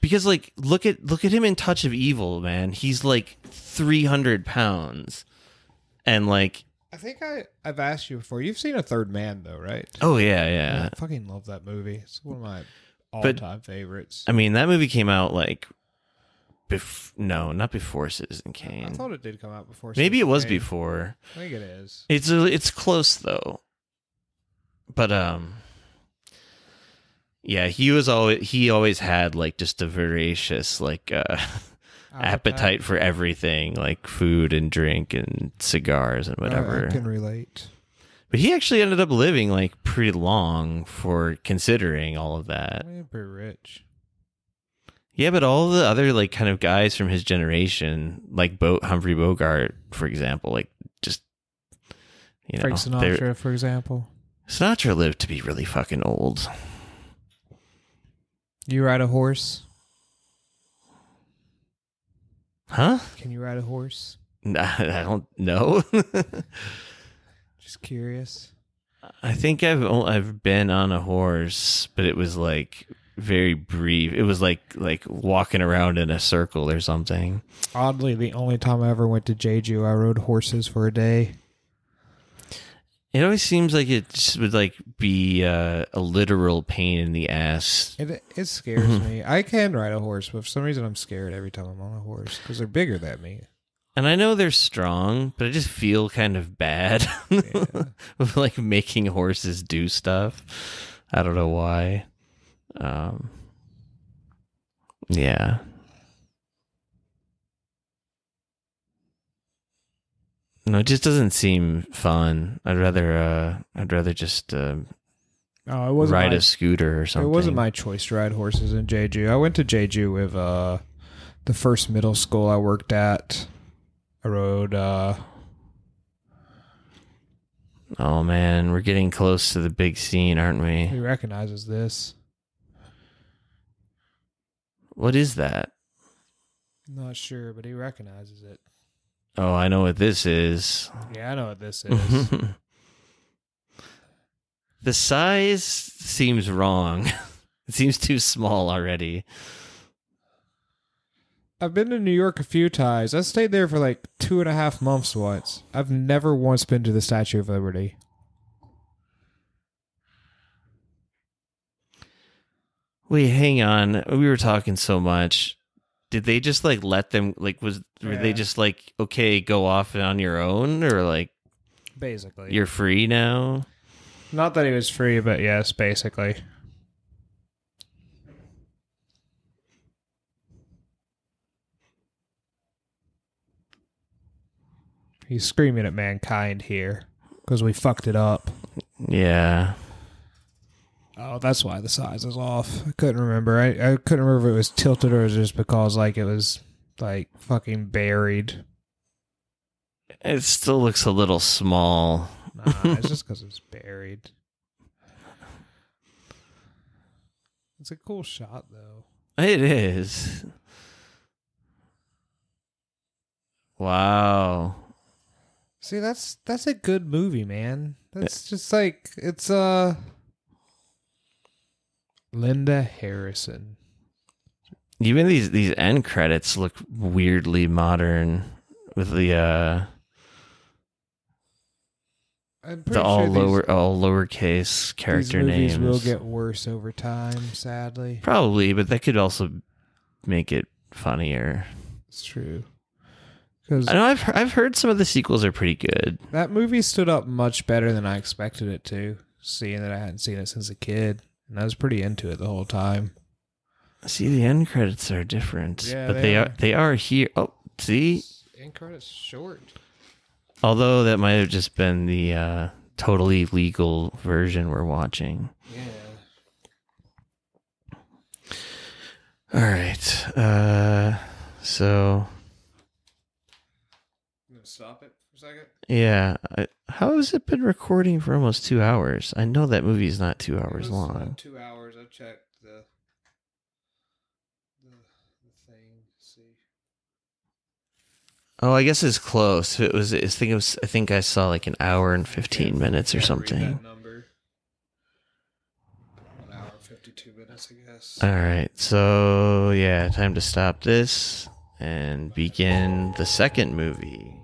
Because like look at look at him in Touch of Evil, man. He's like three hundred pounds. And like I think I I've asked you before. You've seen a Third Man though, right? Oh yeah, yeah. I fucking love that movie. It's one of my But- all-time favorites. I mean, that movie came out like, bef- no, not before Citizen Kane. I thought it did come out before. Maybe it was Kane. before. I think it is. It's a, it's close though. But um yeah, he was always he always had like just a voracious like uh Uh, appetite for everything, like food and drink and cigars and uh, whatever. I can relate. But he actually ended up living like pretty long for considering all of that. Pretty rich. Yeah, but all the other like kind of guys from his generation, like Bo- Humphrey Bogart, for example, like just you know, Frank Sinatra, for example. Sinatra lived to be really fucking old. You ride a horse? Huh? Can you ride a horse? Nah, I don't know. Just curious. I think I've I've been on a horse, but it was like very brief. It was like like walking around in a circle or something. Oddly, the only time I ever went to Jeju, I rode horses for a day. It always seems like it just would like be uh, a literal pain in the ass. It it scares me. I can ride a horse, but for some reason I'm scared every time I'm on a horse because they're bigger than me. And I know they're strong, but I just feel kind of bad with like making horses do stuff. I don't know why. Um, yeah. No, it just doesn't seem fun. I'd rather uh I'd rather just uh, Oh, it wasn't ride my, a scooter or something. It wasn't my choice to ride horses in Jeju. I went to Jeju with uh the first middle school I worked at. I rode uh Oh man, we're getting close to the big scene, aren't we? he recognizes this. What is that? Not sure, but he recognizes it. Oh, I know what this is. Yeah, I know what this is. the size seems wrong. it seems too small already. I've been to New York a few times. I stayed there for like two and a half months once. I've never once been to the Statue of Liberty. Wait, hang on. We were talking so much. Did they just like let them like was were they just like okay, go off on your own or like Basically. you're free now? Not that he was free, but yes, basically. He's screaming at mankind here because we fucked it up. Yeah. Oh, that's why the size is off. I couldn't remember. I, I couldn't remember if it was tilted or just because like it was like fucking buried. It still looks a little small. Nah, it's just because it's buried. It's a cool shot though. It is. Wow. See, that's that's a good movie, man. That's just like it's uh Linda Harrison. Even these these end credits look weirdly modern with the uh I'm the pretty all sure these- all lowercase character movies names. will get worse over time. Sadly, Probably, but that could also make it funnier. it's true. Because I know I've I've heard some of the sequels are pretty good. that movie stood up much better than I expected it to. Seeing that I hadn't seen it since a kid, and I was pretty into it the whole time. See, the end credits are different, Yeah, but they they, are. are. they are here. Oh, see, End credits short. although that might have just been the uh, totally legal version we're watching. Yeah. All right, uh, so I'm gonna stop it for a second. yeah, I, how has it been recording for almost two hours? I know that movie is not two hours uh, long. Two hours. I checked the the, the thing. See. Oh, I guess it's close. It was. I think it was. I think I saw like an hour and fifteen minutes or something. number. One hour fifty-two minutes, I guess. All right. So yeah, time to stop this and begin the second movie.